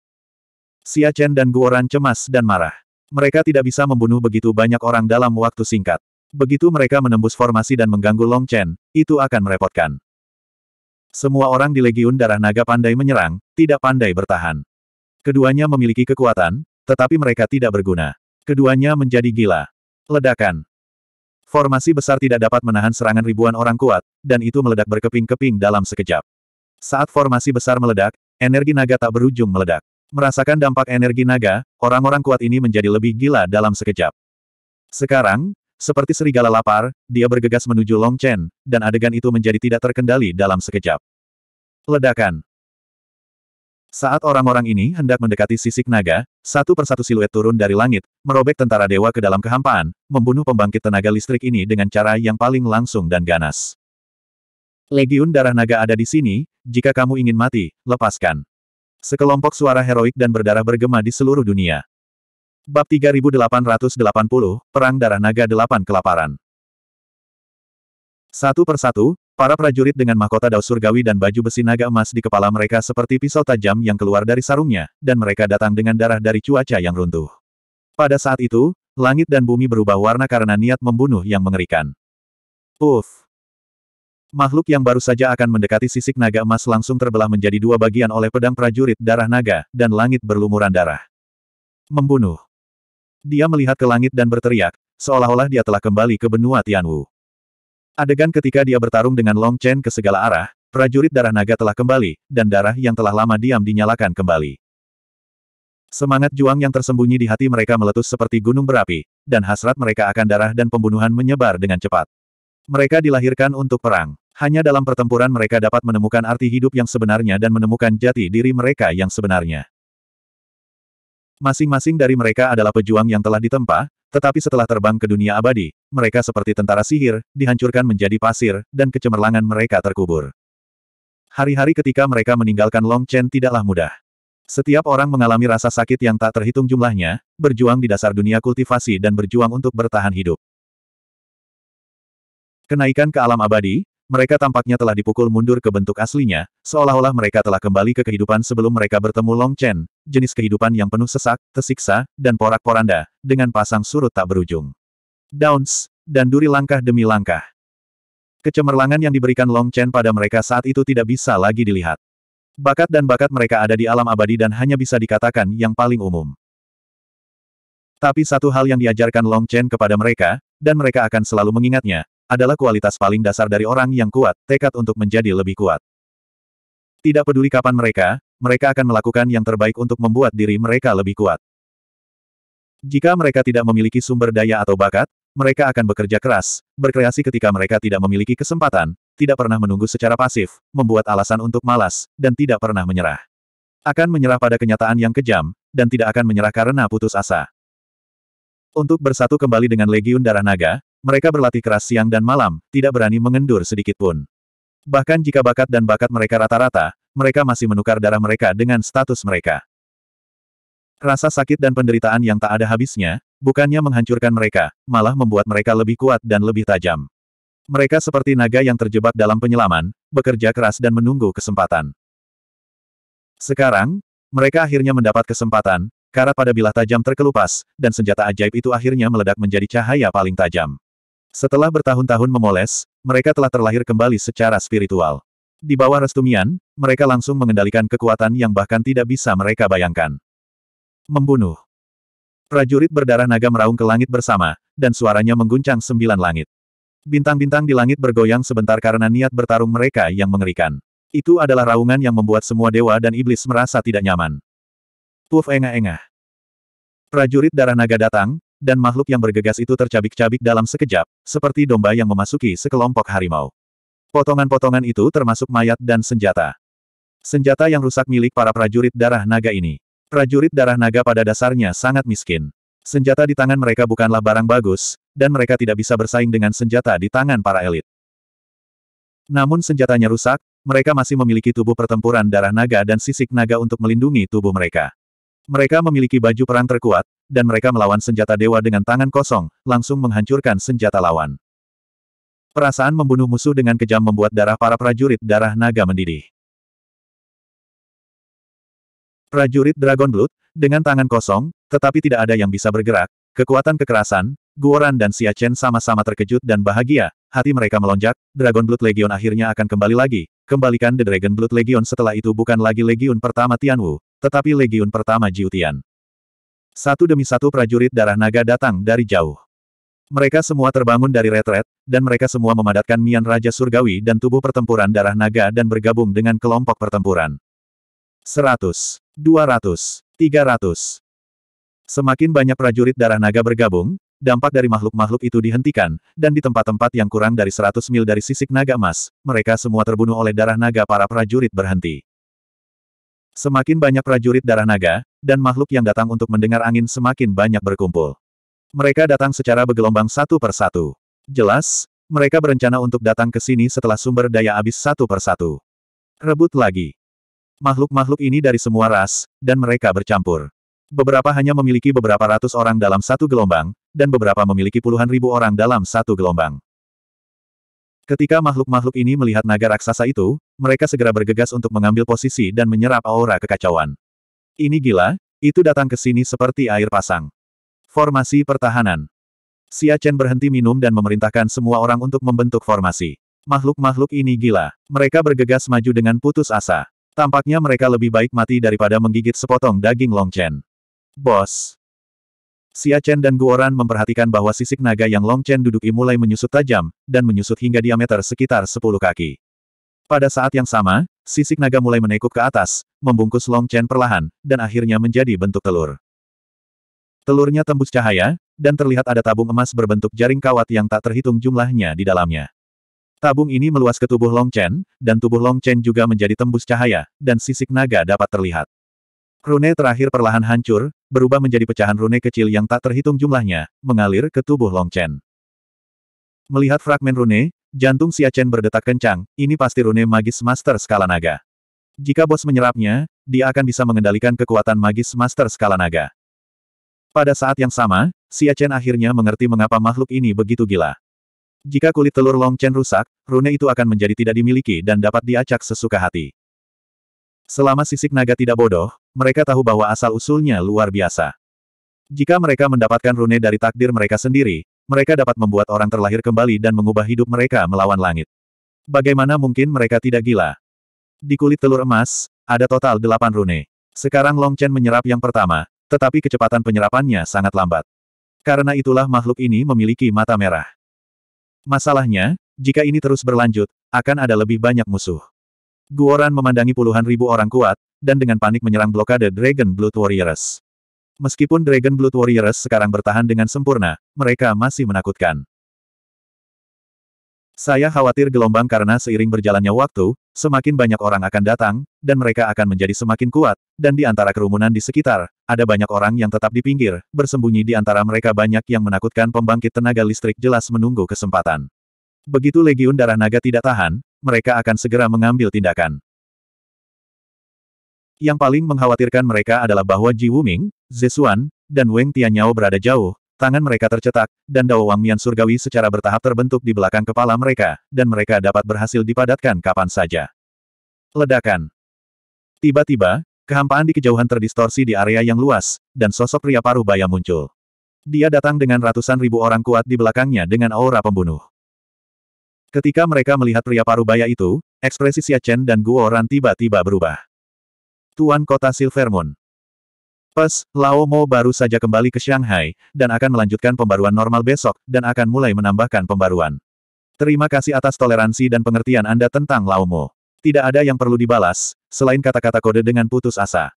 Chen dan Guoran cemas dan marah. Mereka tidak bisa membunuh begitu banyak orang dalam waktu singkat. Begitu mereka menembus formasi dan mengganggu Long Chen, itu akan merepotkan. Semua orang di Legiun Darah Naga pandai menyerang, tidak pandai bertahan. Keduanya memiliki kekuatan, tetapi mereka tidak berguna. Keduanya menjadi gila. Ledakan. Formasi besar tidak dapat menahan serangan ribuan orang kuat, dan itu meledak berkeping-keping dalam sekejap. Saat formasi besar meledak, energi naga tak berujung meledak. Merasakan dampak energi naga, orang-orang kuat ini menjadi lebih gila dalam sekejap. Sekarang, seperti serigala lapar, dia bergegas menuju Long Chen, dan adegan itu menjadi tidak terkendali dalam sekejap. Ledakan. Saat orang-orang ini hendak mendekati sisik naga, satu persatu siluet turun dari langit, merobek tentara dewa ke dalam kehampaan, membunuh pembangkit tenaga listrik ini dengan cara yang paling langsung dan ganas. Legiun darah naga ada di sini, jika kamu ingin mati, lepaskan. Sekelompok suara heroik dan berdarah bergema di seluruh dunia. Bab 3880, Perang Darah Naga Delapan Kelaparan. Satu persatu, para prajurit dengan mahkota daus surgawi dan baju besi naga emas di kepala mereka seperti pisau tajam yang keluar dari sarungnya, dan mereka datang dengan darah dari cuaca yang runtuh. Pada saat itu, langit dan bumi berubah warna karena niat membunuh yang mengerikan. Uff! Makhluk yang baru saja akan mendekati sisik naga emas langsung terbelah menjadi dua bagian oleh pedang prajurit darah naga, dan langit berlumuran darah. Membunuh. Dia melihat ke langit dan berteriak, seolah-olah dia telah kembali ke benua Tianwu. Adegan ketika dia bertarung dengan Long Chen ke segala arah, prajurit darah naga telah kembali, dan darah yang telah lama diam dinyalakan kembali. Semangat juang yang tersembunyi di hati mereka meletus seperti gunung berapi, dan hasrat mereka akan darah dan pembunuhan menyebar dengan cepat. Mereka dilahirkan untuk perang. Hanya dalam pertempuran mereka dapat menemukan arti hidup yang sebenarnya dan menemukan jati diri mereka yang sebenarnya. Masing-masing dari mereka adalah pejuang yang telah ditempa, tetapi setelah terbang ke dunia abadi, mereka seperti tentara sihir, dihancurkan menjadi pasir, dan kecemerlangan mereka terkubur. Hari-hari ketika mereka meninggalkan Long Chen tidaklah mudah. Setiap orang mengalami rasa sakit yang tak terhitung jumlahnya, berjuang di dasar dunia kultivasi dan berjuang untuk bertahan hidup. Kenaikan ke alam abadi, mereka tampaknya telah dipukul mundur ke bentuk aslinya, seolah-olah mereka telah kembali ke kehidupan sebelum mereka bertemu Long Chen, jenis kehidupan yang penuh sesak, tersiksa, dan porak-poranda, dengan pasang surut tak berujung. Downs, dan duri langkah demi langkah. Kecemerlangan yang diberikan Long Chen pada mereka saat itu tidak bisa lagi dilihat. Bakat dan bakat mereka ada di alam abadi dan hanya bisa dikatakan yang paling umum. Tapi satu hal yang diajarkan Long Chen kepada mereka, dan mereka akan selalu mengingatnya, adalah kualitas paling dasar dari orang yang kuat, tekad untuk menjadi lebih kuat. Tidak peduli kapan mereka, mereka akan melakukan yang terbaik untuk membuat diri mereka lebih kuat. Jika mereka tidak memiliki sumber daya atau bakat, mereka akan bekerja keras, berkreasi ketika mereka tidak memiliki kesempatan, tidak pernah menunggu secara pasif, membuat alasan untuk malas, dan tidak pernah menyerah. Akan menyerah pada kenyataan yang kejam, dan tidak akan menyerah karena putus asa. Untuk bersatu kembali dengan Legiun Darah Naga, mereka berlatih keras siang dan malam, tidak berani mengendur sedikit pun. Bahkan jika bakat dan bakat mereka rata-rata, mereka masih menukar darah mereka dengan status mereka. Rasa sakit dan penderitaan yang tak ada habisnya, bukannya menghancurkan mereka, malah membuat mereka lebih kuat dan lebih tajam. Mereka seperti naga yang terjebak dalam penyelaman, bekerja keras dan menunggu kesempatan. Sekarang, mereka akhirnya mendapat kesempatan, karat pada bilah tajam terkelupas, dan senjata ajaib itu akhirnya meledak menjadi cahaya paling tajam. Setelah bertahun-tahun memoles, mereka telah terlahir kembali secara spiritual. Di bawah restu Mian, mereka langsung mengendalikan kekuatan yang bahkan tidak bisa mereka bayangkan. Membunuh. Prajurit berdarah naga meraung ke langit bersama, dan suaranya mengguncang sembilan langit. Bintang-bintang di langit bergoyang sebentar karena niat bertarung mereka yang mengerikan. Itu adalah raungan yang membuat semua dewa dan iblis merasa tidak nyaman. Puf engah-engah. Prajurit darah naga datang, dan makhluk yang bergegas itu tercabik-cabik dalam sekejap, seperti domba yang memasuki sekelompok harimau. Potongan-potongan itu termasuk mayat dan senjata. Senjata yang rusak milik para prajurit darah naga ini. Prajurit darah naga pada dasarnya sangat miskin. Senjata di tangan mereka bukanlah barang bagus, dan mereka tidak bisa bersaing dengan senjata di tangan para elit. Namun senjatanya rusak, mereka masih memiliki tubuh pertempuran darah naga dan sisik naga untuk melindungi tubuh mereka. Mereka memiliki baju perang terkuat, dan mereka melawan senjata dewa dengan tangan kosong, langsung menghancurkan senjata lawan. Perasaan membunuh musuh dengan kejam membuat darah para prajurit darah naga mendidih. Prajurit Dragon Blood, dengan tangan kosong, tetapi tidak ada yang bisa bergerak, kekuatan kekerasan, Guoran dan Xia Chen sama-sama terkejut dan bahagia, hati mereka melonjak, Dragon Blood Legion akhirnya akan kembali lagi, kembalikan The Dragon Blood Legion setelah itu bukan lagi Legion pertama Tianwu, tetapi Legiun pertama Jiutian. Satu demi satu prajurit darah naga datang dari jauh. Mereka semua terbangun dari retret, dan mereka semua memadatkan Mian Raja Surgawi dan tubuh pertempuran darah naga dan bergabung dengan kelompok pertempuran. Seratus, dua ratus, tiga ratus. Semakin banyak prajurit darah naga bergabung, dampak dari makhluk-makhluk itu dihentikan, dan di tempat-tempat yang kurang dari seratus mil dari sisik naga emas, mereka semua terbunuh oleh darah naga para prajurit berhenti. Semakin banyak prajurit darah naga, dan makhluk yang datang untuk mendengar angin semakin banyak berkumpul. Mereka datang secara bergelombang satu per satu. Jelas, mereka berencana untuk datang ke sini setelah sumber daya habis satu per satu. Rebut lagi. Makhluk-makhluk ini dari semua ras, dan mereka bercampur. Beberapa hanya memiliki beberapa ratus orang dalam satu gelombang, dan beberapa memiliki puluhan ribu orang dalam satu gelombang. Ketika makhluk-makhluk ini melihat naga raksasa itu, mereka segera bergegas untuk mengambil posisi dan menyerap aura kekacauan. Ini gila, itu datang ke sini seperti air pasang. Formasi pertahanan. Xia Chen berhenti minum dan memerintahkan semua orang untuk membentuk formasi. Makhluk-makhluk ini gila. Mereka bergegas maju dengan putus asa. Tampaknya mereka lebih baik mati daripada menggigit sepotong daging Long Chen. Bos. Xia Chen dan Guoran memperhatikan bahwa sisik naga yang Long Chen duduki mulai menyusut tajam, dan menyusut hingga diameter sekitar 10 kaki. Pada saat yang sama, sisik naga mulai menekuk ke atas, membungkus Long Chen perlahan, dan akhirnya menjadi bentuk telur. Telurnya tembus cahaya, dan terlihat ada tabung emas berbentuk jaring kawat yang tak terhitung jumlahnya di dalamnya. Tabung ini meluas ke tubuh Long Chen, dan tubuh Long Chen juga menjadi tembus cahaya, dan sisik naga dapat terlihat. Rune terakhir perlahan hancur, berubah menjadi pecahan rune kecil yang tak terhitung jumlahnya, mengalir ke tubuh Long Chen. Melihat fragmen rune, jantung Xia Chen berdetak kencang, ini pasti rune magis master skala naga. Jika bos menyerapnya, dia akan bisa mengendalikan kekuatan magis master skala naga. Pada saat yang sama, Xia Chen akhirnya mengerti mengapa makhluk ini begitu gila. Jika kulit telur Long Chen rusak, rune itu akan menjadi tidak dimiliki dan dapat diacak sesuka hati. Selama sisik naga tidak bodoh, mereka tahu bahwa asal-usulnya luar biasa. Jika mereka mendapatkan rune dari takdir mereka sendiri, mereka dapat membuat orang terlahir kembali dan mengubah hidup mereka melawan langit. Bagaimana mungkin mereka tidak gila? Di kulit telur emas, ada total delapan rune. Sekarang Long Chen menyerap yang pertama, tetapi kecepatan penyerapannya sangat lambat. Karena itulah makhluk ini memiliki mata merah. Masalahnya, jika ini terus berlanjut, akan ada lebih banyak musuh. Guoran memandangi puluhan ribu orang kuat, dan dengan panik menyerang blokade Dragon Blood Warriors. Meskipun Dragon Blood Warriors sekarang bertahan dengan sempurna, mereka masih menakutkan. Saya khawatir gelombang karena seiring berjalannya waktu, semakin banyak orang akan datang, dan mereka akan menjadi semakin kuat, dan di antara kerumunan di sekitar, ada banyak orang yang tetap di pinggir, bersembunyi di antara mereka banyak yang menakutkan pembangkit tenaga listrik jelas menunggu kesempatan. Begitu Legiun Darah Naga tidak tahan, mereka akan segera mengambil tindakan. Yang paling mengkhawatirkan mereka adalah bahwa Ji Wuming, Zesuan, dan Weng Tianyao berada jauh, tangan mereka tercetak, dan Dao Wang Mian surgawi secara bertahap terbentuk di belakang kepala mereka, dan mereka dapat berhasil dipadatkan kapan saja. Ledakan. Tiba-tiba, kehampaan di kejauhan terdistorsi di area yang luas, dan sosok pria paruh baya muncul. Dia datang dengan ratusan ribu orang kuat di belakangnya dengan aura pembunuh. Ketika mereka melihat pria paruh baya itu, ekspresi Xia Chen dan Guo Ran tiba-tiba berubah. Tuan Kota Silvermoon. Pes, Lao Mo baru saja kembali ke Shanghai, dan akan melanjutkan pembaruan normal besok, dan akan mulai menambahkan pembaruan. Terima kasih atas toleransi dan pengertian Anda tentang Lao Mo. Tidak ada yang perlu dibalas, selain kata-kata kode dengan putus asa.